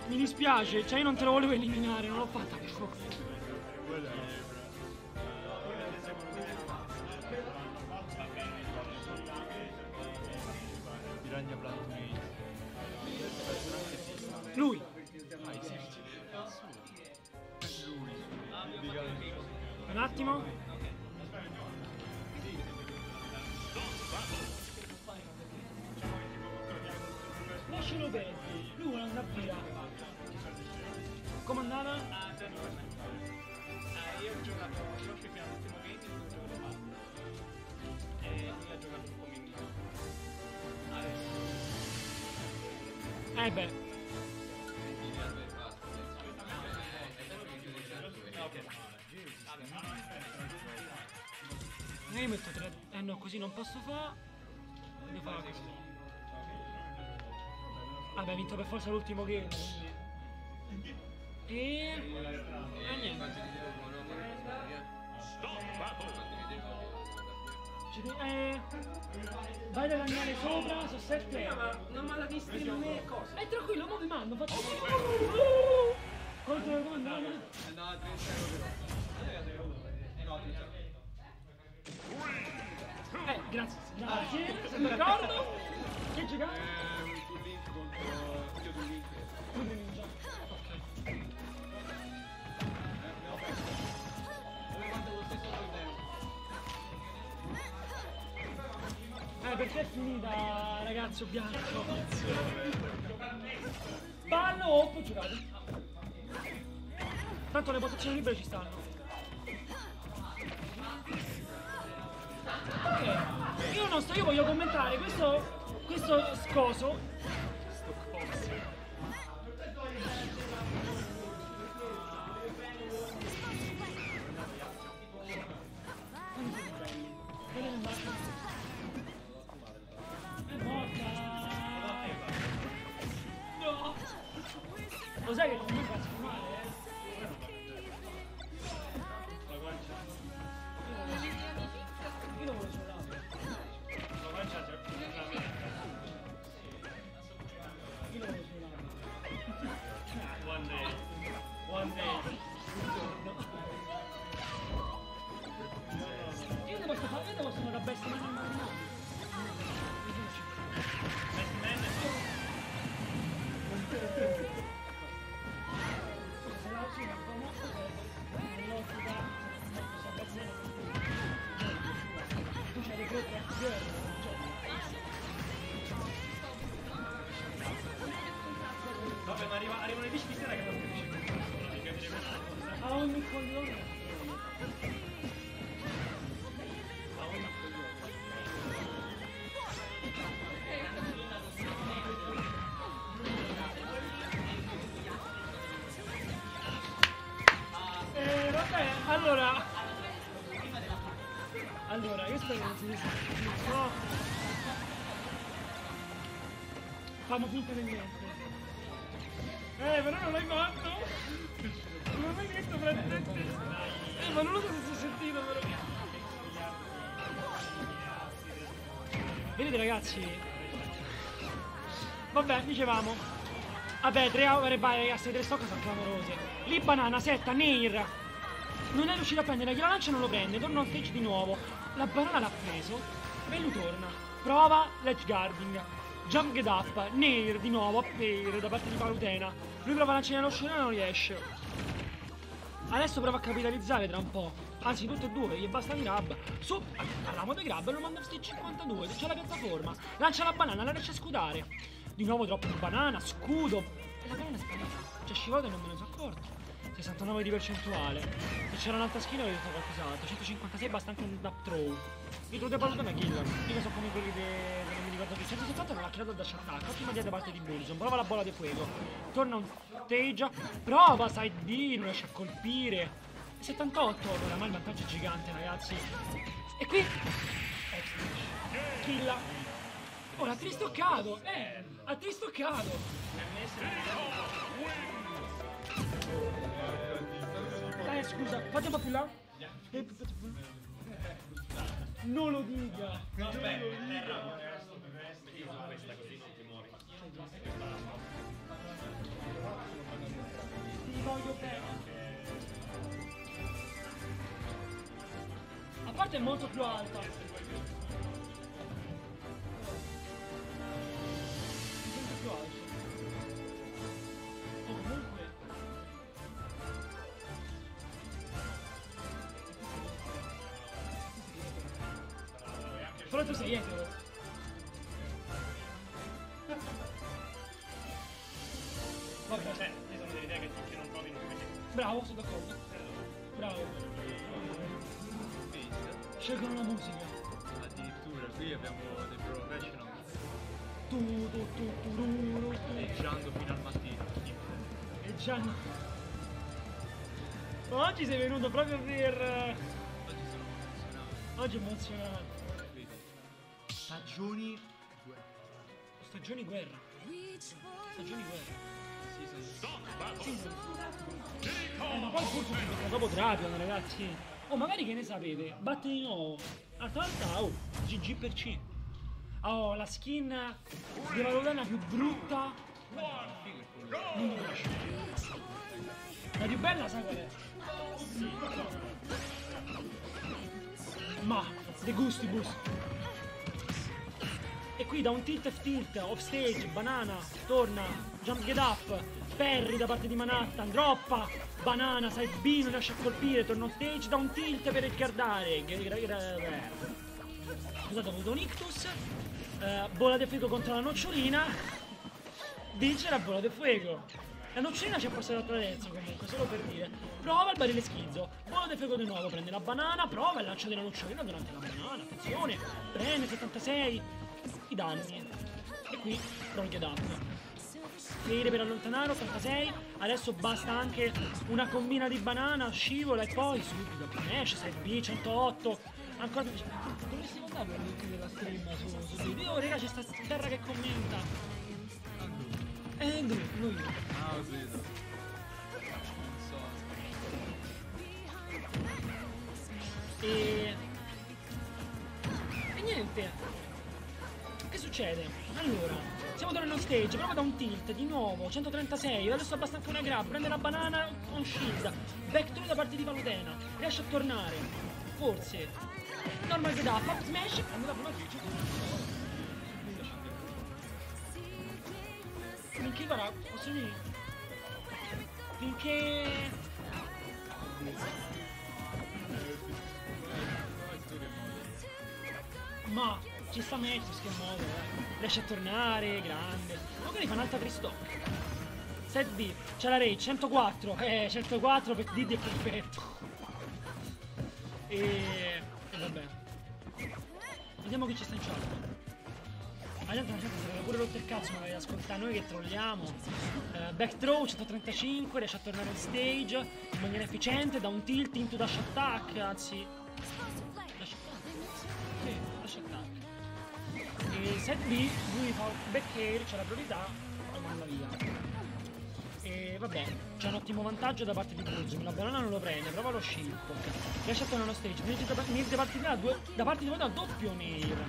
Mi dispiace, cioè io non te lo volevo eliminare, non l'ho fatta Piranha Plant Maze. Lui. Un attimo. Eh beh. Mi metto tre. Eh no, così non posso fare. Devo fare così. Vabbè, ha vinto per forza l'ultimo game. E. E niente. De- eh, vai da lagnare sopra, sono 7 euro. Non mi ha dato in stream a me cosa? Eh, tranquillo, mo vi mando, faccio. Quanto come andava? No, 30 euro. Eh no, 30 euro. Eh, grazie. Grazie, sei d'accordo? Chi hai perché è finita, ragazzo bianco? Ballo o oppo giocato? Tanto le posizioni libere ci stanno. Ok, io non sto, io voglio commentare questo, questo scoso. È ragazzi? Vabbè, dicevamo. Vabbè, tre hour e vai, ragazzi, tre stock sono clamorose. Lì banana, setta, Nair. Non è riuscito a prendere, gliela lancia non lo prende, torna on stage di nuovo. La banana l'ha preso, lui torna. Prova l'edge guarding. Jump get up, Nair di nuovo, Pair da parte di Palutena. Lui prova a lanciare lo scena e non riesce. Adesso prova a capitalizzare tra un po'. Anzi, tutte e due, gli basta di grab. Su, parliamo di grab e lo manda a sti 52, c'è la piattaforma. Lancia la banana, la riesce a scudare. Di nuovo troppo banana, scudo. E la banana è sparita. C'è scivolato e non me ne sono accorto. 69 di percentuale. Se c'era un'altra skin avrei detto qualcos'altro. 156 basta anche un up throw. Il throw di Palutena è killer. Io sono come quelli de... che non mi ricordo più. 170 non l'ha creato da dash attack. Ottima idea da parte di Bullison. Prova la bolla di fuego. Torna un stage. Prova side B, non riesce a colpire. 78, oramai il vantaggio è gigante ragazzi. E qui... Killa. Ora ha tristoccato. Eh, ha tristoccato. Eh, scusa, fate un po' più là. Eh, fate un po' più là. Non lo dica. Non lo dica. Ti voglio bene. Parte è molto più alta. Mi sento più alto. O comunque. Però tu sei etero. Vabbè, Cioè, io sono dell'idea che non provi non bravo, sono d'accordo. Scelgono la musica. Addirittura qui abbiamo dei professional Tu, tu, tu, tu, tu, tu, tu. leggiando fino al mattino. E già no. Ma oggi sei venuto proprio per... Oggi sono emozionato. Oggi è emozionante. Stagioni Stagioni guerra. Stagioni guerra. Season. Eh, ma poi forse dopo Drapion, ragazzi. Oh, magari che ne sapete? Batte di nuovo. Atalanta, oh, GG per C. Oh, la skin di Valodana più brutta. Non mi piace. La più bella sai qual è? Ma, De Gustibus. E qui da un tilt F tilt, off stage, banana, torna, jump get up, Perry da parte di Manhattan, droppa, banana, side B, non riesce a colpire, torna on stage, da un tilt per riscaldare. Scusate, ho avuto un ictus, eh, bolla di fuoco contro la nocciolina, vince la bolla di fuoco. La nocciolina ci ha passato attraverso comunque, solo per dire. Prova il barile schizzo, bolla di fuoco di nuovo, prende la banana, prova il lancio della nocciolina durante la banana, attenzione, prende 76 i danni. E qui roll get Fede per allontanare 86 adesso basta anche una combina di banana scivola e poi subito esce 6B 108 ancora più dovresti guardare per link della stream su, su video oh raga c'è sta terra che commenta. Eh lui, lui Ah, ho vedo. e e niente. Che succede? Allora, siamo tornati on stage, prova da un tilt, di nuovo, 136, adesso basta anche una grab, prende la banana con shield, back through da parte di Valutena, riesce a tornare, forse, normal get up, up smash, prende la provatrice, finché guarda, posso dire, finché... Ma Matthews che modo, eh. Riesce a tornare, grande. Magari fa un'altra tristock. Set B, c'è la Ray, 104. Eh, 104 per Diddy è perfetto. E... e vabbè. Vediamo chi ci sta in chat. Ma la gente si sarà pure rotto il cazzo magari ad ascoltare noi che trolliamo. Eh, back throw 135, riesce a tornare on stage in maniera efficiente, da un tilt into dash attack, anzi. E set B, lui fa back air, c'è la priorità, lo manda via. E vabbè, c'è un ottimo vantaggio da parte di Burzum, la banana non lo prende, prova lo shield. Riesce a tornare allo stage, Mirti da, da parte di là, due, da parte di là doppio nair.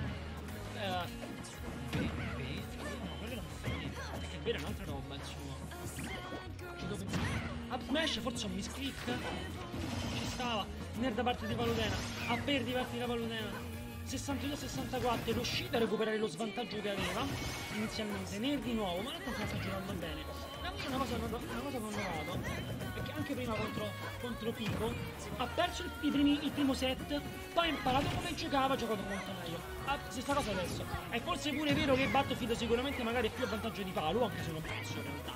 Eh, è un'altra roba, devo pensare. Up smash, forse un misclick? Ci stava. Nerd da parte di Valudena. A per di parte di Valudena. 62-64 è riuscito a recuperare lo svantaggio che aveva inizialmente. Nerd di nuovo, ma in realtà sta giocando bene. La mia una cosa, una cosa che ho notato è che anche prima contro, contro Pico ha perso il, primi- il primo set, poi ha imparato come giocava, ha giocato molto meglio. Ah, stessa cosa adesso. È forse pure vero che Battlefield sicuramente magari è più a vantaggio di Paolo, anche se non penso in realtà.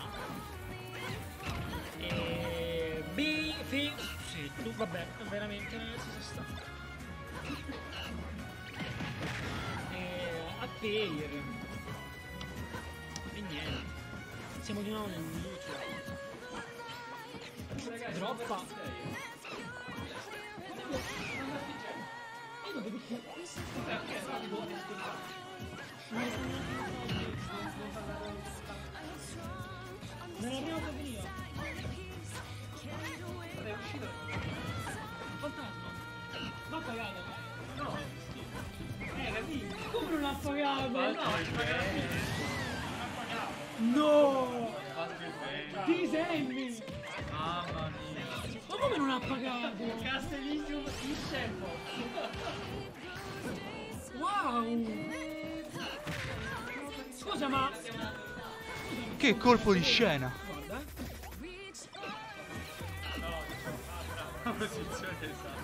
E... B, F, sì, tu, vabbè, veramente si si sta. A Payer. E niente. Siamo di nuovo nel mutuo. Droppa. Io non vedo più. Non è arrivato via. È uscito. Fantasma. Non ha Come non ha pagato? No. Ti disegni. Mamma mia. Ma come non ha pagato? Castellisium in tempo. Wow. Scusa ma... Che colpo di scena! Guarda. eh. La posizione esatta.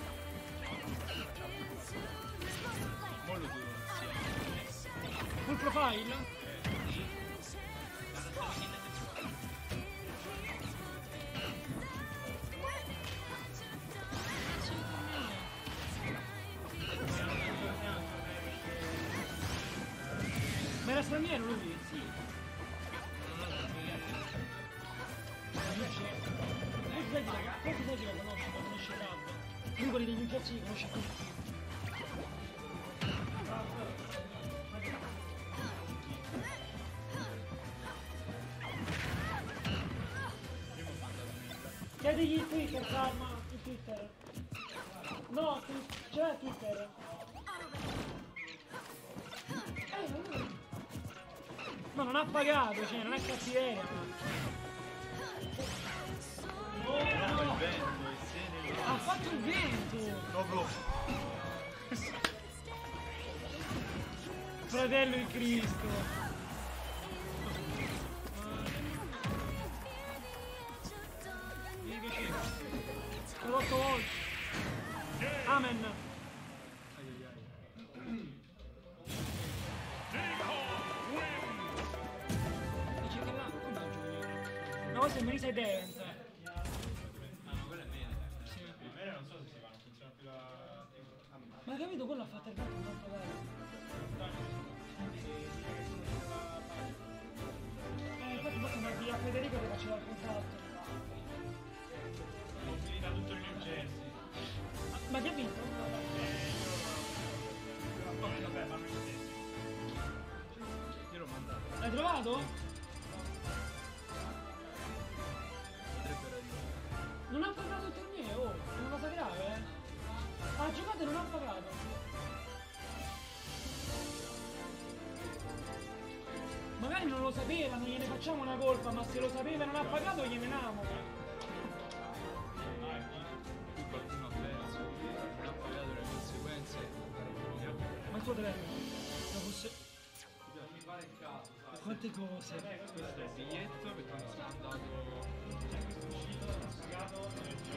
Full profile? Ma era straniero lui? Sì. Vedi, quanti vedi lo conosci, lo conosce tanto. Lui quelli degli incazzi li conosce tutti. Chiedigli Twitter, calma, il Twitter. No, c'è Twitter. Ma non ha pagato, cioè, non è cattiveria. No, il sene. Ha fatto il vento! Proprio. Fratello in Cristo! Mi piaceva. L'ho otto volte. Amen. Dice che là, come la giochi? Una volta è Melissa ed Evans. Sì. Bene, non so se si va, non funziona più la. Ma capito quello ha fatto il fatto tanto bello. Eh, infatti poi sono a Federico che faceva il Ma ha vinto? Vabbè, fanno gli stessi. Io l'ho mandato. L'hai trovato? Potrebbero aiutare. Non ha pagato il torneo, oh, è una cosa grave, eh. Ha giocato e non ha pagato. Magari non lo sapeva, non gliene facciamo una colpa, ma se lo sapeva e non ha pagato gliene menamo. Ma il tuo telefono? Lo fosse... Quante cose. Questo è il biglietto per quando sono andato. È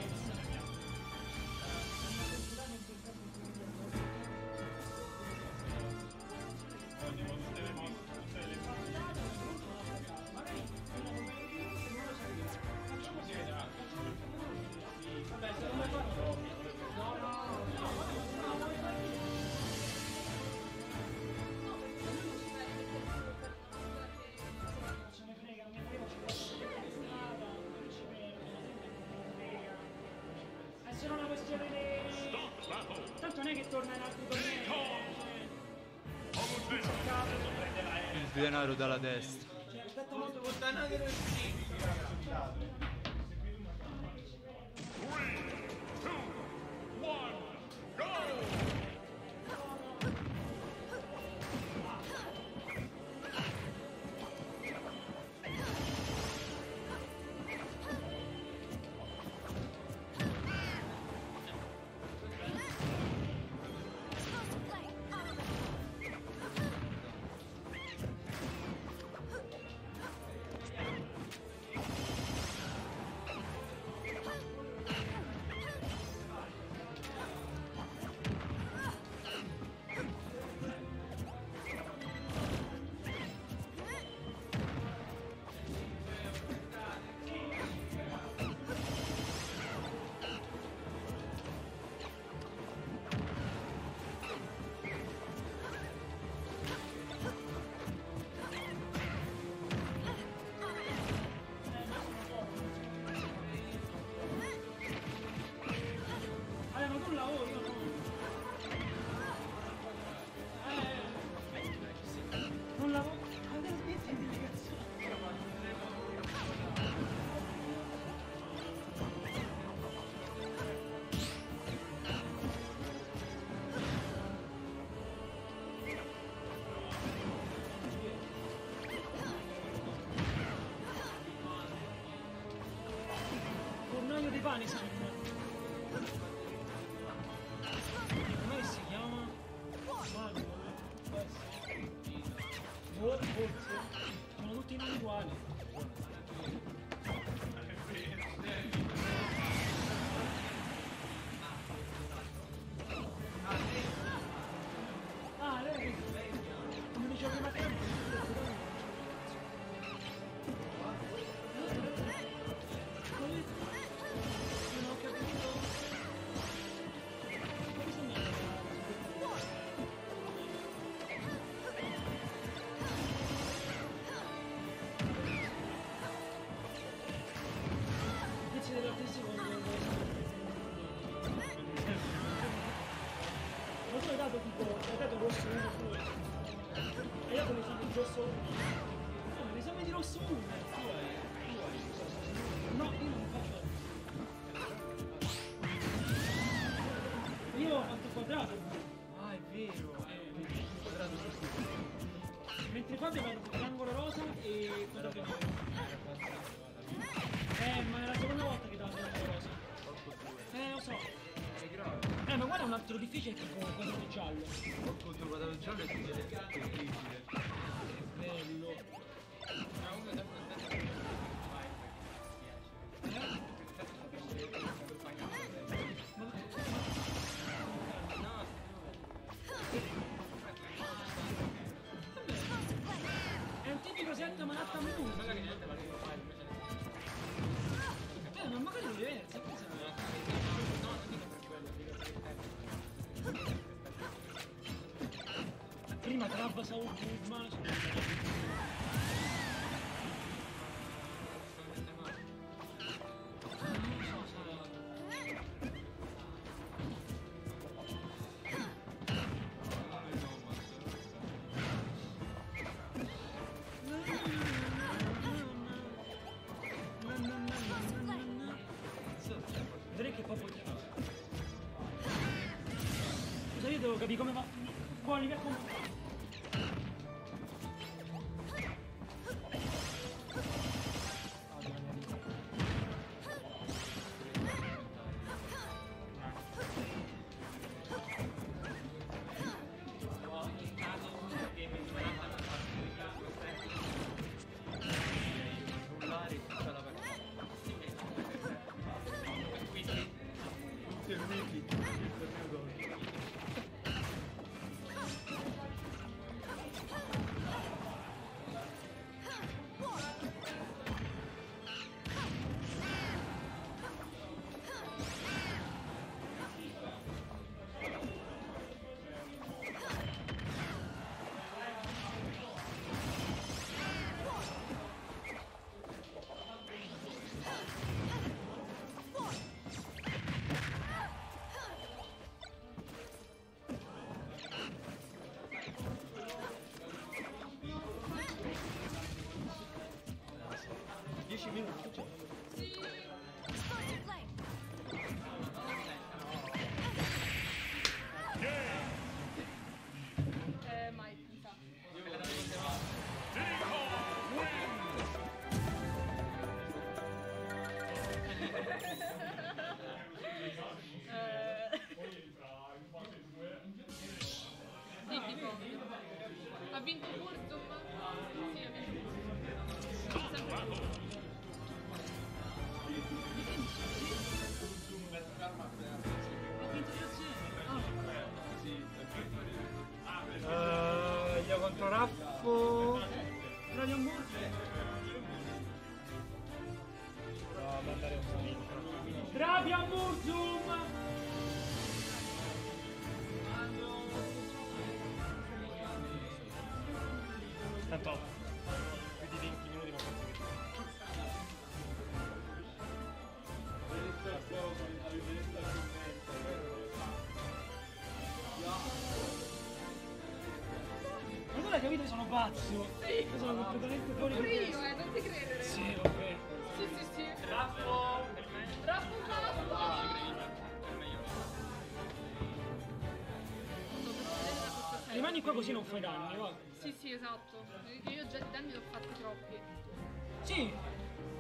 Il denaro dalla destra. Giovanni. Rosso 1. No, l'esame di rosso 1. No, io non faccio. Io ho fatto quadrato. Ah, è vero. Eh, quadrato giusto. Mentre qua abbiamo dato triangolo rosa e quadrato blu. Eh, ma è la seconda volta che dà triangolo rosa. Eh, lo so. È. Eh, ma guarda un altro difficile tipo quadrato giallo. Appunto, quadrato giallo è difficile. Gabi, come va? Dieci minuti. Capito sono pazzo? Sì. Io sono completamente fuori Pure io, eh, non ti credere. Sì, vabbè. Sì, sì, sì. Raffo! Raffo Raffo! Rimani qua così non fai danni, va. Sì, sì, esatto. Io già di danni ne ho fatti troppi. Sì.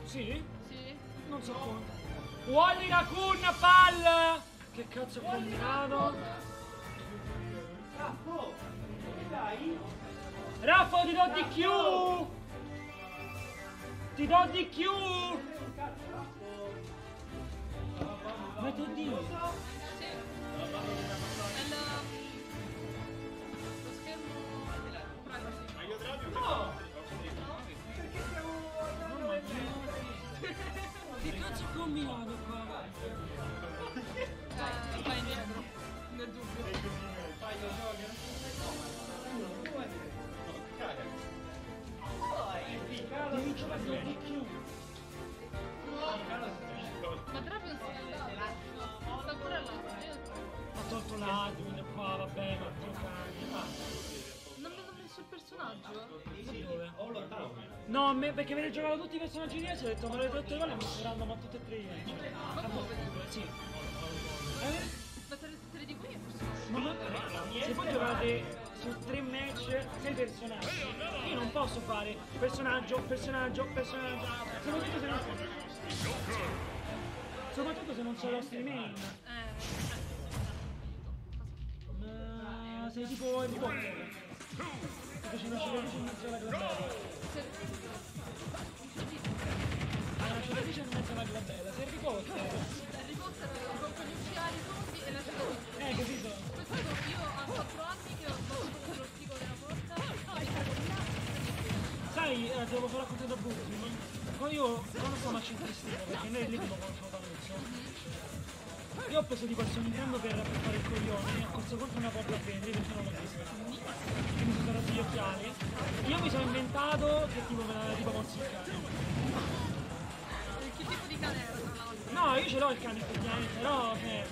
Sì? Sì? Non so quanto. Wally Raccoon, palla! Che cazzo ho combinato? Ti do DQ! Ti do DQ! Ma No, me, perché avete giocato tutti i personaggi diversi, ho detto me l'avete detto uguali e mi saranno ma tutte e tre. Ma come? Sì. Eh? Ma te le dico io forse? Ma ma- se voi giocate su tre match, sei personaggi, io non posso fare personaggio, personaggio, personaggio. Soprattutto se non Soprattutto se non c'è lo streaming. Eh. Ma sei tipo Harry Ci la luce in mezzo alla glabella. Ah, la luce in mezzo alla glabella. Sei Potter. Harry Potter con gli occhiali tutti e la cittadina. Eh, capito? Questo io ho 4 anni che ho fatto lo spigo della porta Sai, eh, te lo posso raccontare da Brooklyn. Quando io, quando stavamo a Centristino, perché noi lì abbiamo conosciuto Panuzzo, io ho preso tipo il suo Nintendo per, per fare il coglione, ho corso contro una porta a vendere perché non l'ho vista. E mi sono rotto gli occhiali. Io mi sono inventato che tipo me l'aveva tipo consigliato. Che tipo di cane era tra l'altro? No, io ce l'ho il cane effettivamente, però cioè,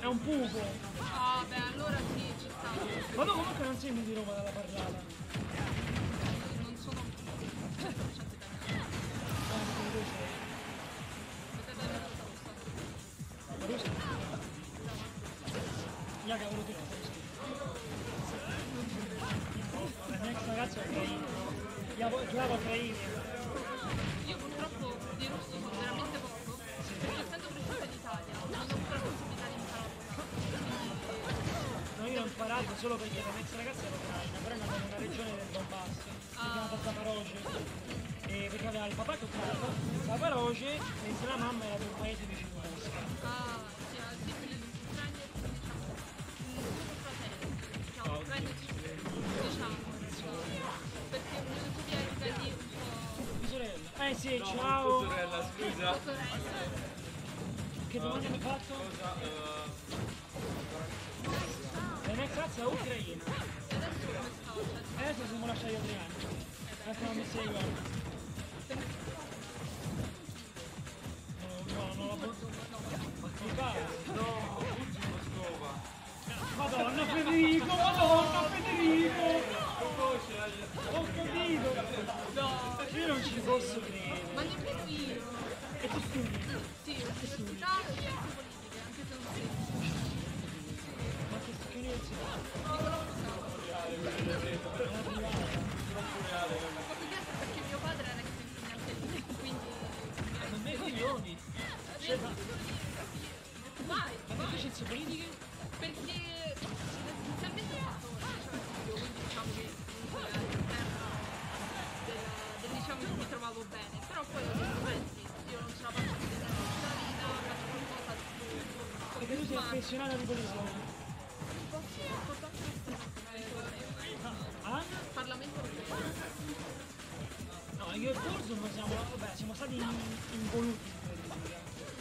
è un pupo. Ah beh allora sì, ci sta. Ma tu comunque non sei di Roma dalla parlata. Non sono 100% italiano. Come tu sei. Potete avere ragazzo è ucraino. Io giocavo a ucraini. Io purtroppo di russo so veramente poco, perché essendo cresciuta in Italia non ho avuto la possibilità di imparare No, io l'ho imparato solo perché la ex ragazza era ucraina, però è nata in una regione del Donbass, si chiama Zaporozhye. E perché aveva il papà che è ucraino, Zaporozhye, mentre la mamma era di un paese vicino a Mosca. Sorella, scusa. Che domanda mi hai fatto? La mia ex ragazza è ucraina. E adesso come sta? E adesso siamo lasciati a tre questo Ah? Parlamento europeo. No, io e Burzum siamo, vabbè, siamo stati in- involuti in politica.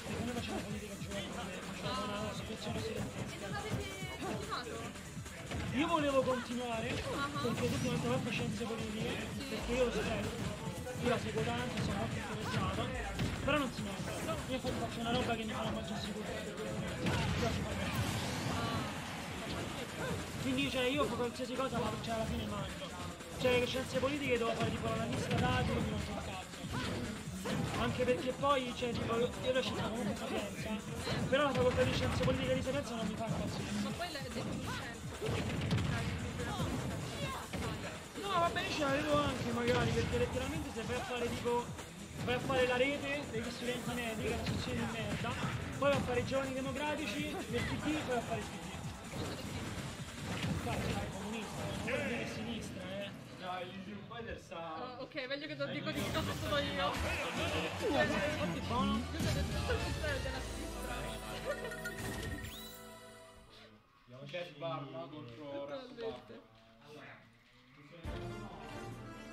Perché noi facciamo politica giovanile, facciamo una associazione E studentesca. non avete? Io volevo continuare perché ultimamente faccio scienze politiche, perché io lo seguo, io la seguo tanto, sono molto interessato, però non si nota. Io faccio una roba che mi fa la maggior sicurezza. su qualsiasi cosa ma cioè, alla fine mangio. Ecco. Cioè le scienze politiche devo fare tipo l'analista dati e non so un cazzo. Anche perché poi, cioè, tipo, io la scelta comunque sapienza, eh. però la facoltà di scienze politiche di sapienza non mi fa cazzo. Ma quella è deficienza. No, vabbè, io ce la vedo anche magari, perché letteralmente se vai a fare tipo vai a fare la rete degli studenti medi, che è una di merda, poi vai a fare i giovani democratici, del PD, poi vai a fare il PD. Ah, ok, meglio che non dico di cosa sono io. Abbiamo Cash Barma contro Totalmente.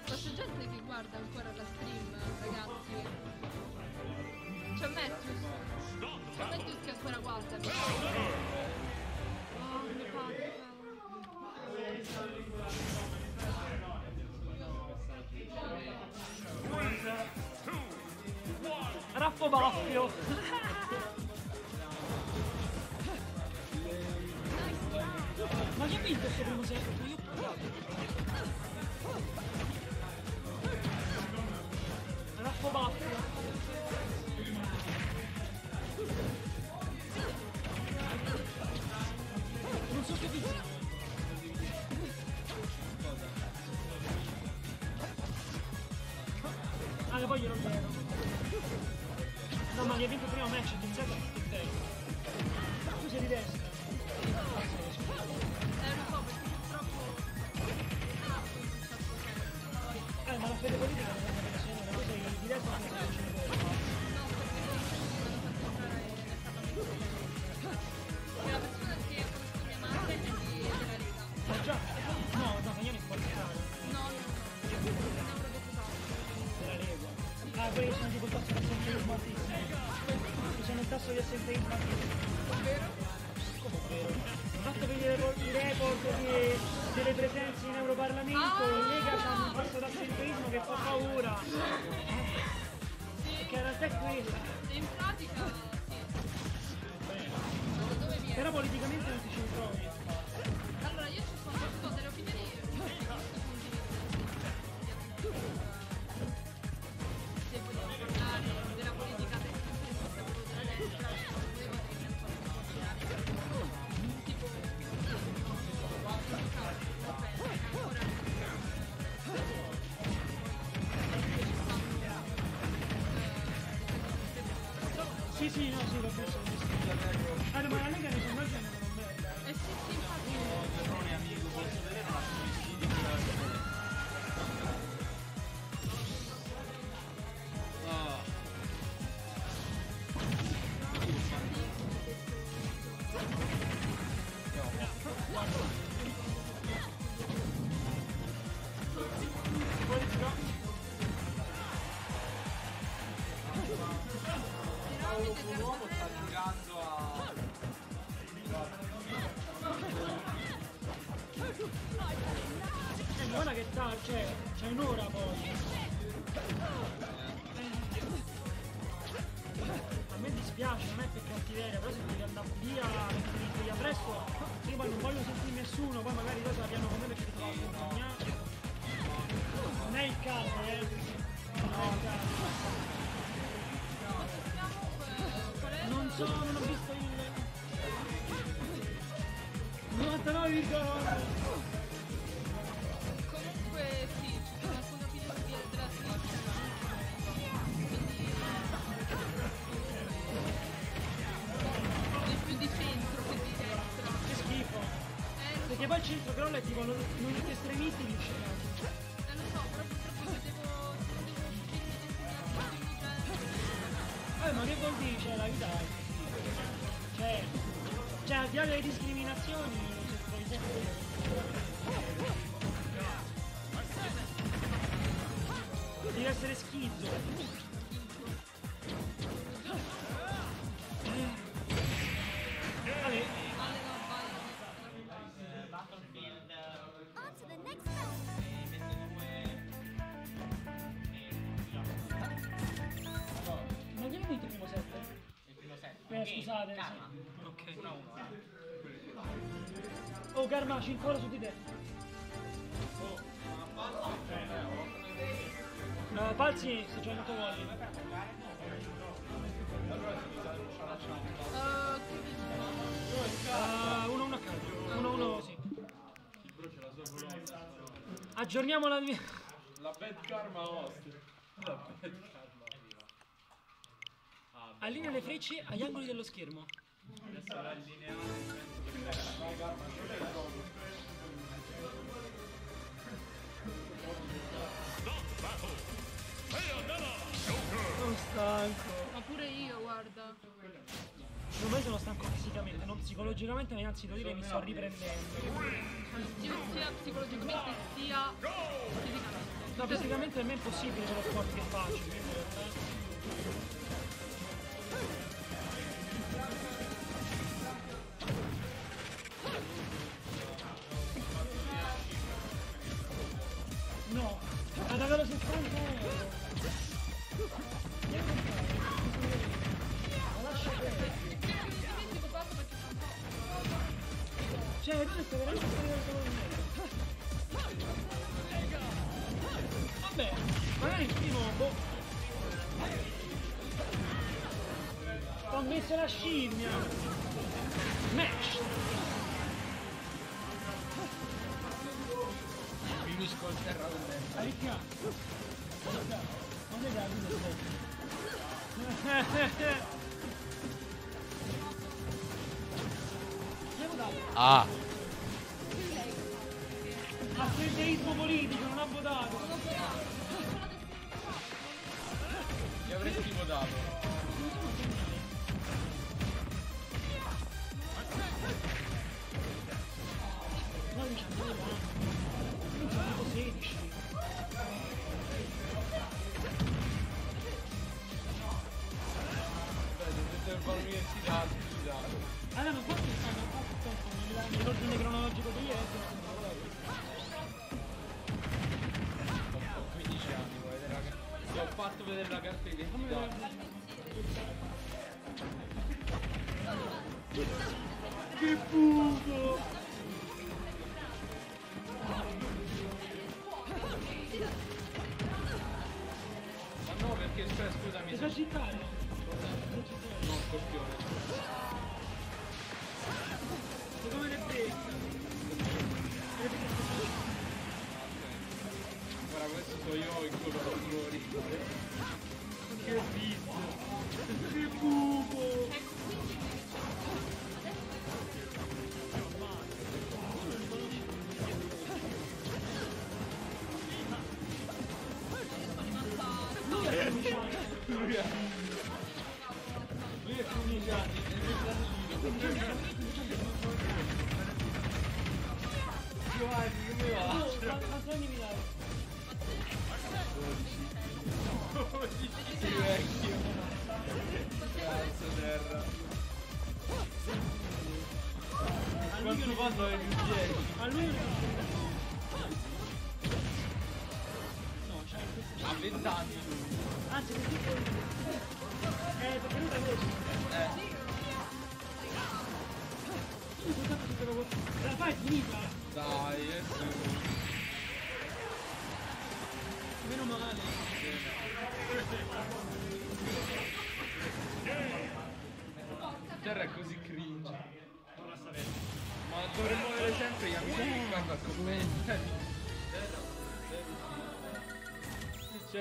Ma c'è gente che guarda ancora la stream, ragazzi. C'è Matthews. C'è Matthews che ancora guarda. Raffo Baffio Ma che ha vinto questo primo? Io Raffo Baffio 信任是一个非常危那个 creo le equivaló ferma, cinquano su di te. Uh, palzi se c'è molto vuoi. Uh, eh, uno uno a calcio. Uno uno sì. Aggiorniamo la mia. La bad karma host. La bad karma. Allinea le frecce agli angoli dello schermo. Adesso la linea. Stanco. Ma pure io, guarda. Ormai sono stanco fisicamente, non psicologicamente, ma anzi devo dire mi sto riprendendo. Sia, sia psicologicamente sia fisicamente. No, fisicamente per me è impossibile per lo sport che faccio. Esercitare. No, scorpione. E come le becchi? Guarda, questo so io in quello colori. Che pizzo! Che buco!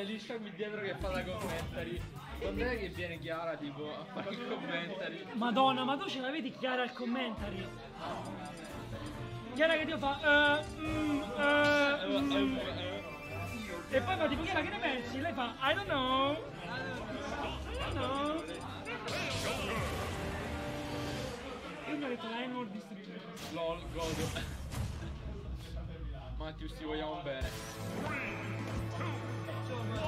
Lì sta qui dietro che fa la commentari. Quando è che viene Chiara tipo a fare il commentari? Madonna, ma tu ce la vedi Chiara al commentary? Chiara che Dio fa... eh, mm, eh, mm. E poi fa tipo Chiara che ne pensi? Lei fa I don't know. I don't know. Io mi ho detto la N-word. LOL, godo. Mattius ti vogliamo bene. Ma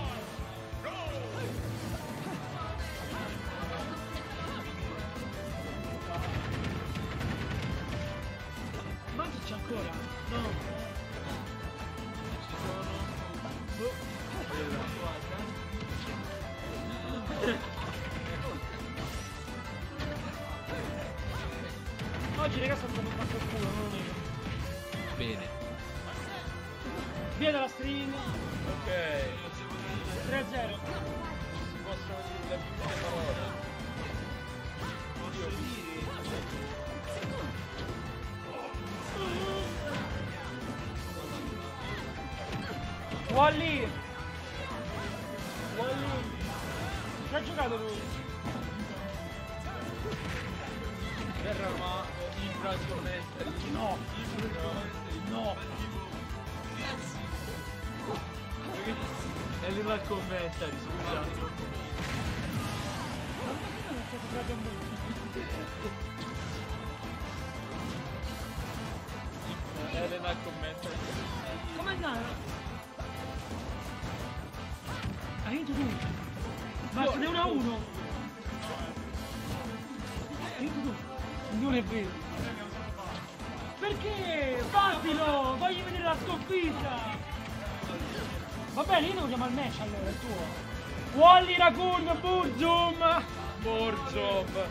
Raccoon Burzum! Borzov.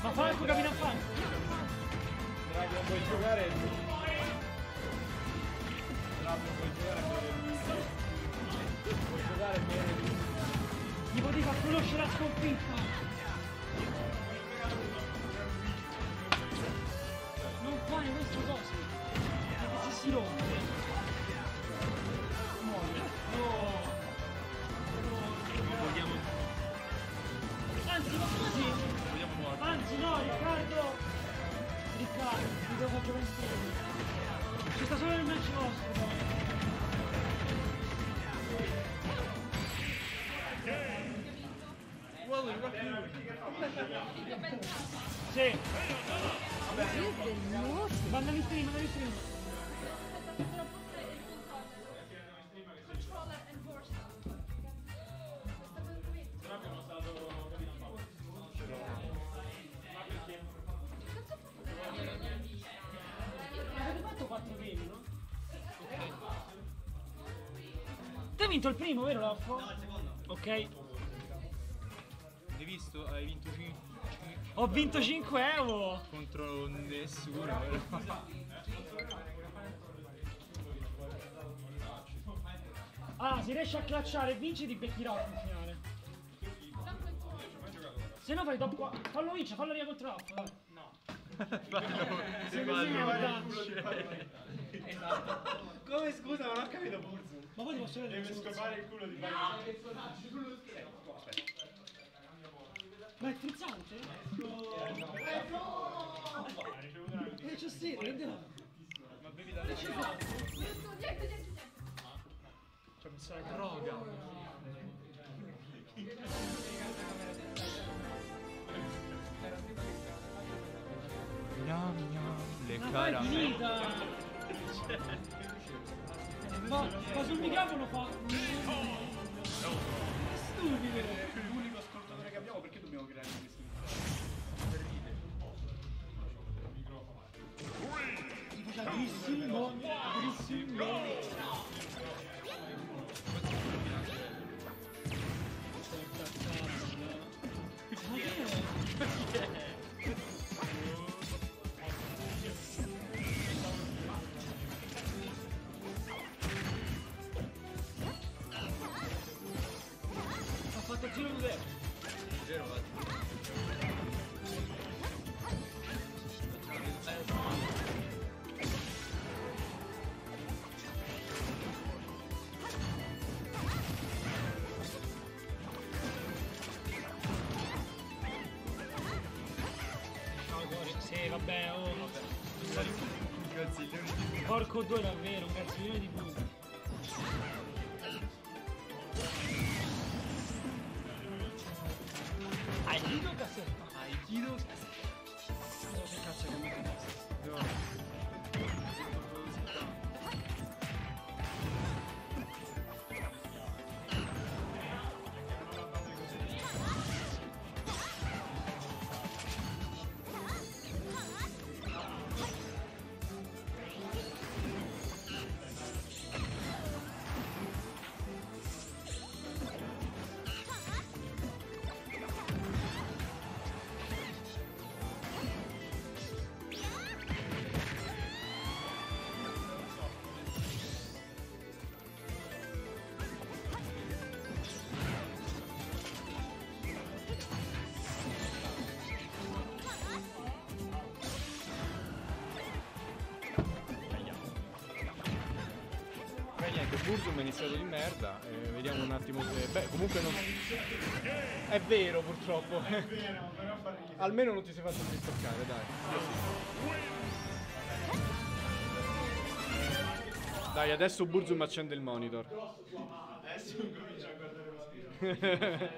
Ma Falco cammina a fare? Drago non puoi giocare. Drago non puoi giocare. Puoi giocare bene. Gli far conoscere la sconfitta! Vinto il primo, vero Laffo? No, il secondo. Ok. Hai visto? Hai vinto 5 Ho vinto 5 euro! contro nessuno. vero? Ah, se riesci a clacciare e vinci ti becchi Raff in finale. Se no fai top 4. Fallo vince, fallo via contro Raff. dai. Se così merda. Come scusa, non ho capito Burzum. Ma poi ti posso vedere Deve scopare il culo di Bagno. Ma è frizzante? Eh, c'ho sede, prendevo. Ma bevi da Che ci fa? Ci ho messo la droga. Gnam, gnam, le Ma poi è caramelle. Ma, ma sul microfono fa... Stupido! Burzum è iniziato di merda. eh, vediamo un attimo se. Beh, comunque non. È vero, purtroppo. È vero, però fa ridere. Almeno non ti sei fatto distoccare, dai. Dai, adesso Burzum accende il monitor. Adesso comincia a guardare lo schermo.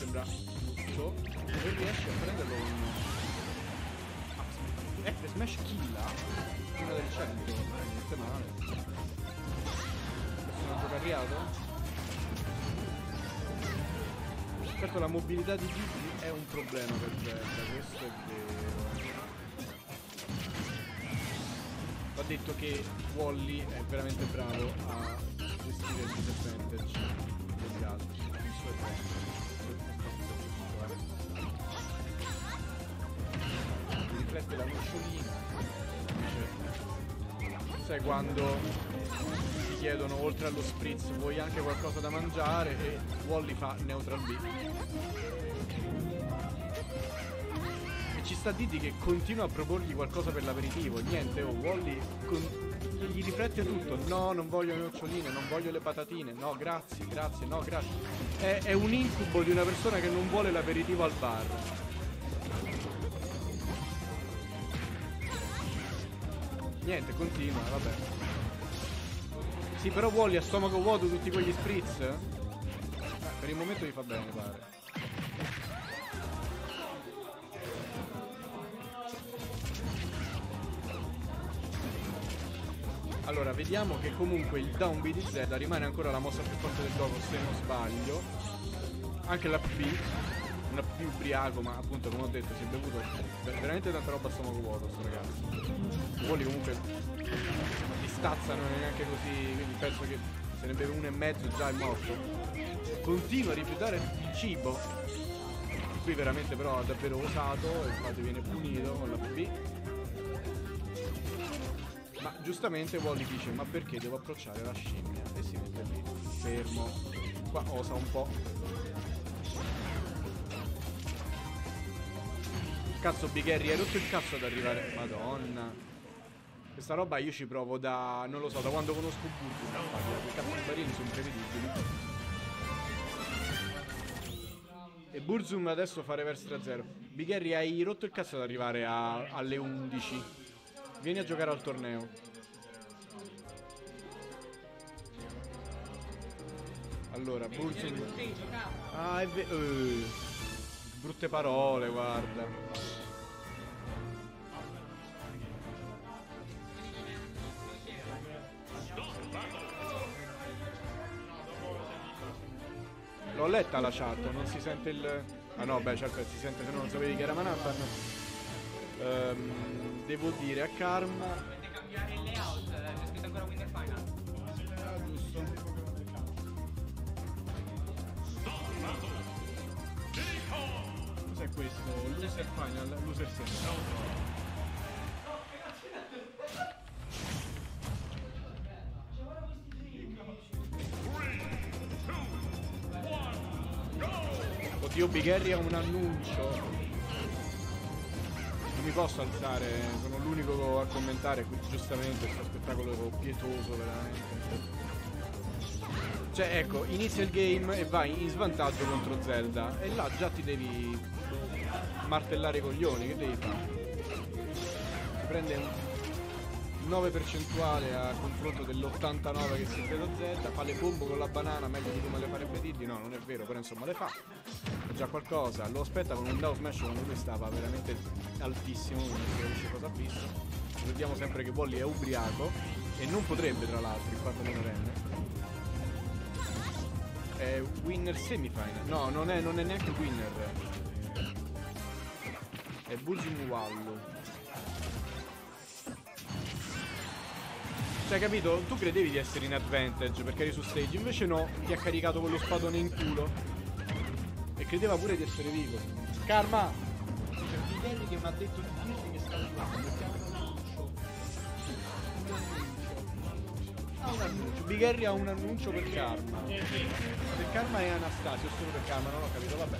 sembra giusto dove riesce a prenderlo un ah, F Smash killa? Una del 100 niente male. Personaggio carriato certo la mobilità di Ghibli è un problema per Zelda questo è vero. Va detto che Wally è veramente bravo a gestire il disadvantage riflette la nocciolina dice sai quando ti chiedono oltre allo spritz vuoi anche qualcosa da mangiare? E Wally fa neutral B e ci sta Diddy che continua a proporgli qualcosa per l'aperitivo. Niente oh Wally con- gli riflette tutto. No non voglio le noccioline non voglio le patatine no grazie grazie no grazie è, è un incubo di una persona che non vuole l'aperitivo al bar Niente, continua, vabbè. Sì, però Wally a stomaco vuoto tutti quegli spritz? Eh, per il momento gli fa bene, pare. Allora, vediamo che comunque il down B di Zelda rimane ancora la mossa più forte del gioco, se non sbaglio. Anche la P, più ubriaco, ma appunto come ho detto si è bevuto ver- veramente tanta roba a stomaco vuoto sto ragazzo. Wally comunque di stazza non è neanche così, quindi penso che se ne beve uno e mezzo già è morto. Continua a rifiutare il cibo. Qui veramente però ha davvero osato e infatti viene punito con la B. Ma giustamente Wally dice ma perché devo approcciare la scimmia? E si mette lì, fermo. Qua osa un po'. Cazzo Big Harry, hai rotto il cazzo ad arrivare. Madonna. Questa roba io ci provo da. non lo so, da quando conosco. Quei cazzo di barili sono imprevedibili. E Burzum adesso fa reverse 3-0. Big Harry, hai rotto il cazzo ad arrivare a- alle 11. Vieni a giocare al torneo. Allora, Burzum. Ah, è vero. Brutte parole, guarda. L'ho letta la chat, non si sente il... Ah no, beh, certo si sente se no non sapevi che era Manhattan. Ehm, devo dire a Karma... Dovete cambiare il layout, Cos'è questo? Loser Final? Loser Semi. Oddio, Big Harry ha un annuncio. Non mi posso alzare, sono l'unico a commentare qui, giustamente, questo spettacolo pietoso, veramente. Cioè, ecco, inizia il game e vai in svantaggio contro Zelda. E là già ti devi martellare i coglioni. Che devi fare? Ti prende un 9 percentuale a confronto dell'89 che si credo Zelda. Fa le combo con la banana meglio di come le farebbe Diddy. No, non è vero, però insomma le fa. È già qualcosa. Lo aspetta con un down smash quando lui stava veramente altissimo. Non si capisce cosa ha visto. Ricordiamo sempre che Wally è ubriaco e non potrebbe tra l'altro in quanto minorenne. È winner semifinal. No, non è, non è neanche winner. È Bulsum Wallo. Cioè, capito? Tu credevi di essere in advantage perché eri su stage, invece no, ti ha caricato con lo spadone in culo. E credeva pure di essere vivo. Karma! C'è Miguel che mi ha detto di dirti che sta arrivando, perché ha un annuncio. Un annuncio. Ha un annuncio. Big Harry ha un annuncio per Karma. Per Karma è Anastasio, solo per Karma, non ho capito, vabbè.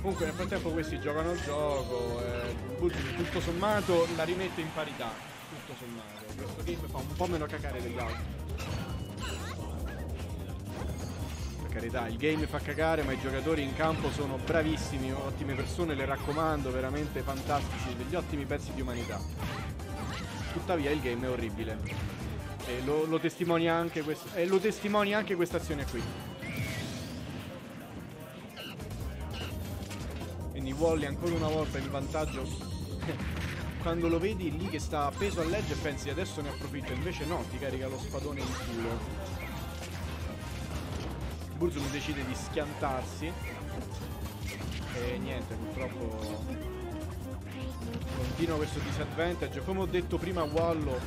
Comunque nel frattempo questi giocano il gioco, eh, tutto sommato la rimette in parità, tutto sommato. Questo game fa un po' meno cacare degli altri. Per carità, il game fa cagare, ma i giocatori in campo sono bravissimi, ottime persone, le raccomando, veramente fantastici, degli ottimi pezzi di umanità. Tuttavia il game è orribile. E lo, lo testimonia anche quest- e lo testimonia anche questa azione qui. Quindi Wally ancora una volta in vantaggio. Quando lo vedi lì che sta appeso al ledge e pensi adesso ne approfitto, invece no, ti carica lo spadone in culo. Burzum decide di schiantarsi. E niente, purtroppo continua questo disadvantage. Come ho detto prima, Wallo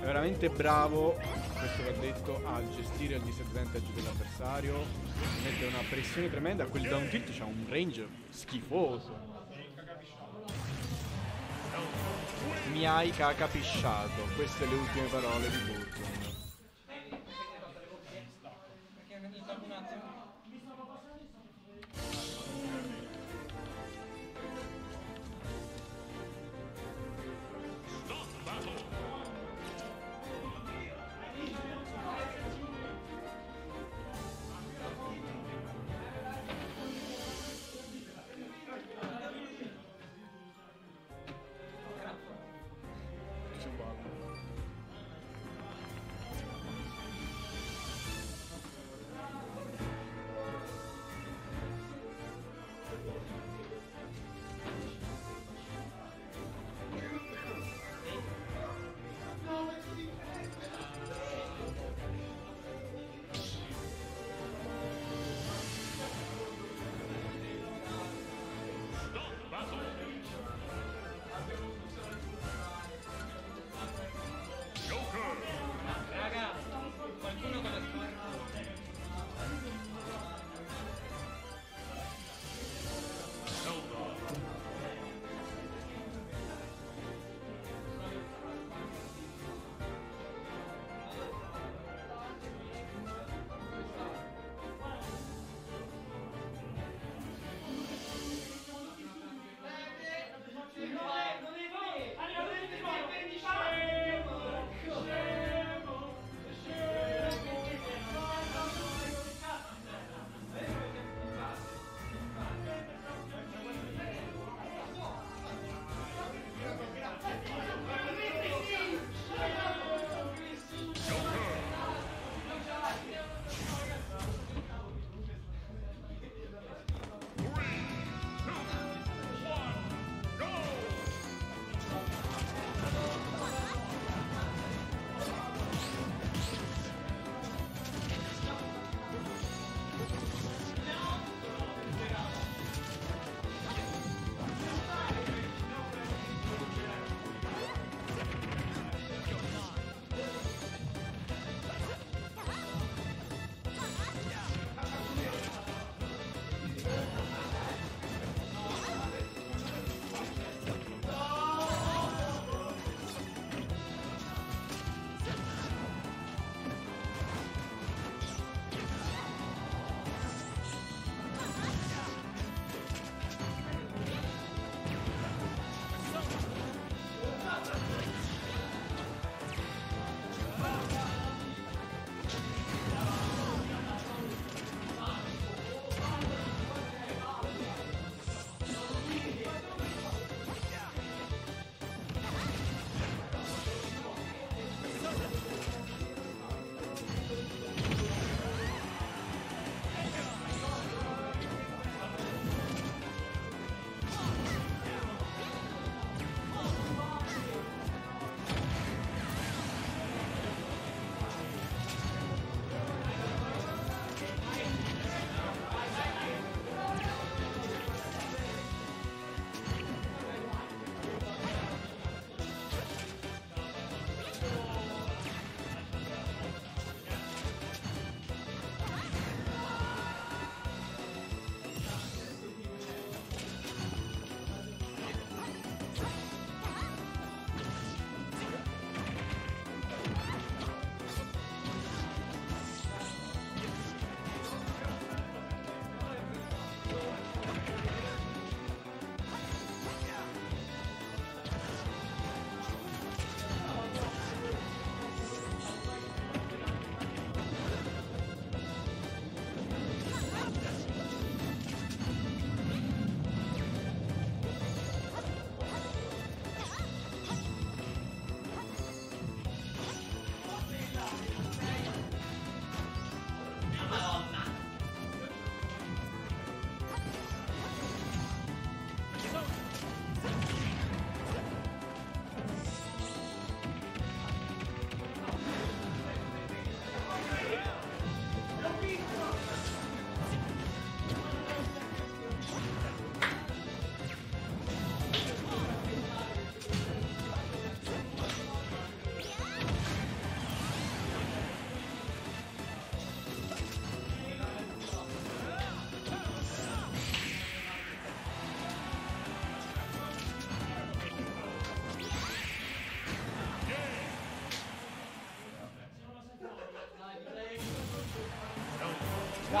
è veramente bravo, questo va detto, a gestire il disadvantage dell'avversario. Mette una pressione tremenda. Quel down tilt c'ha un range schifoso. Mi hai cacapisciato. Queste le ultime parole di Burzum.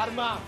Karma!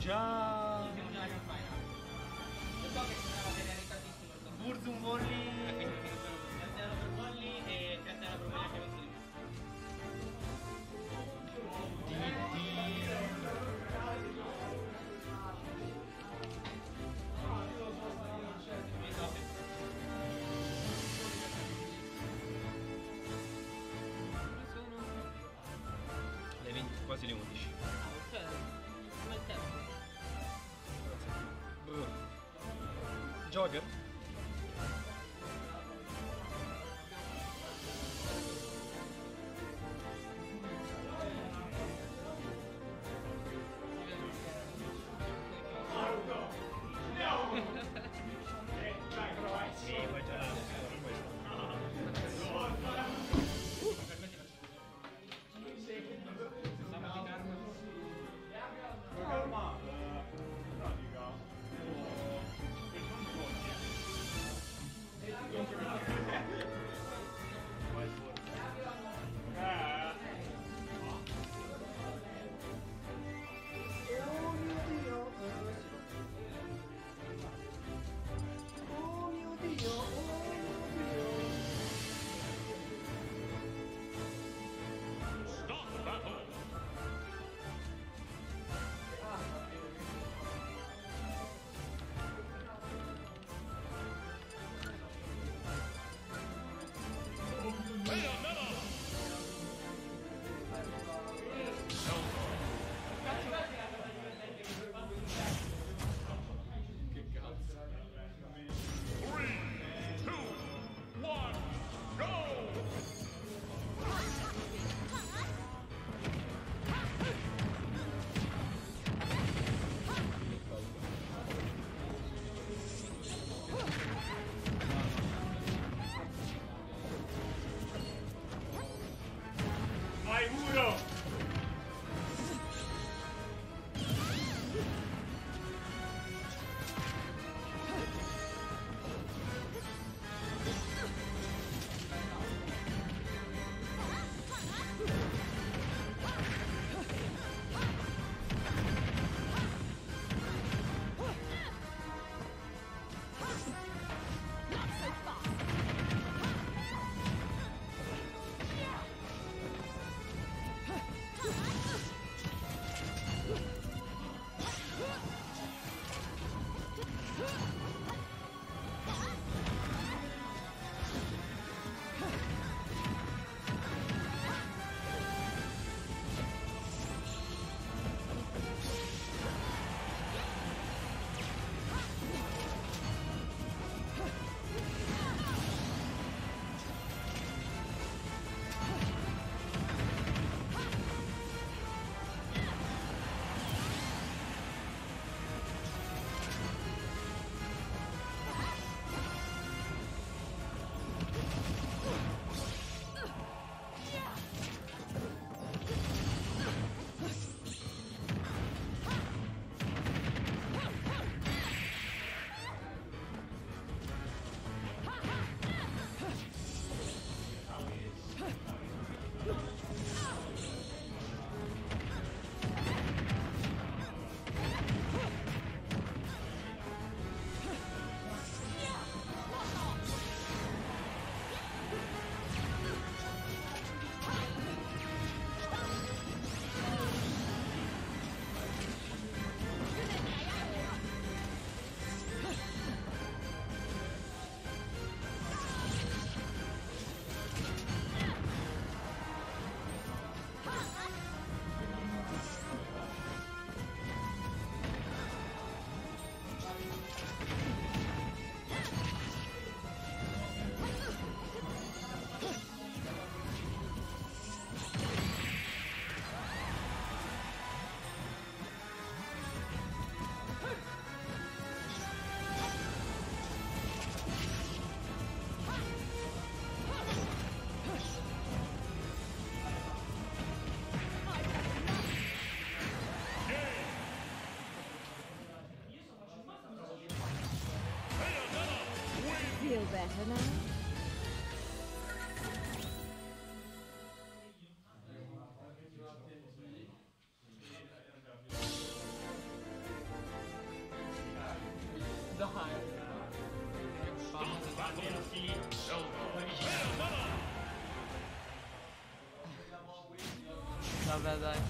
Già. Jorgen. better now? Bye bye bye.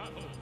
Battle.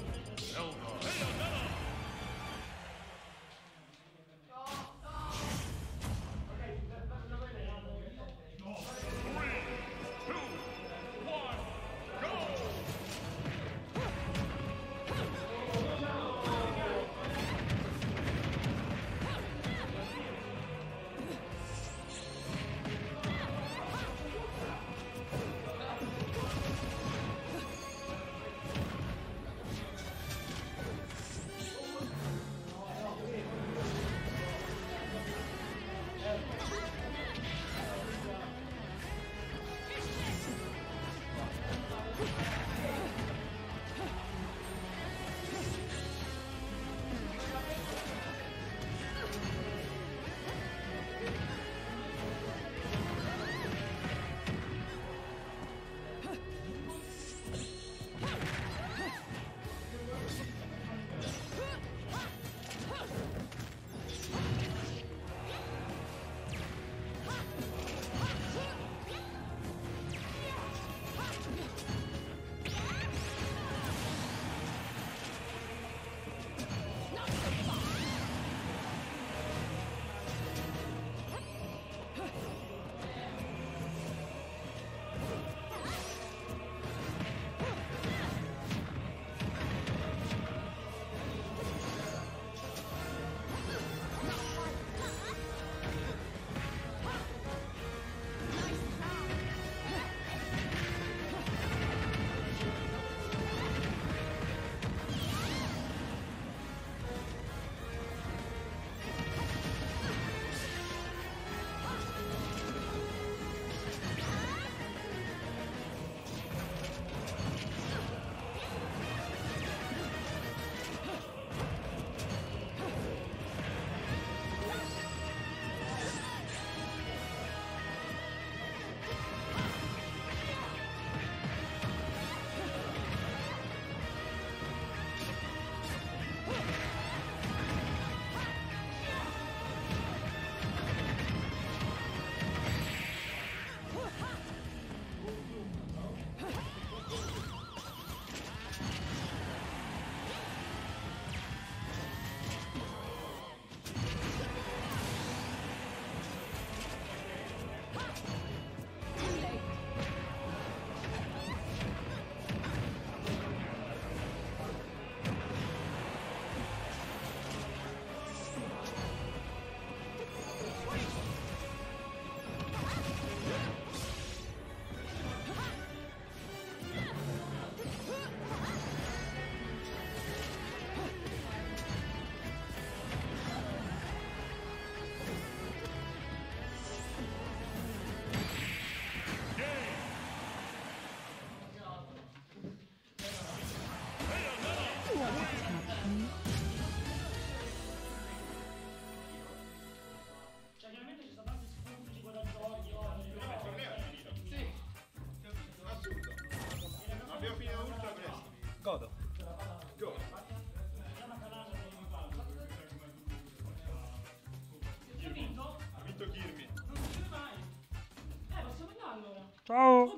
Chao.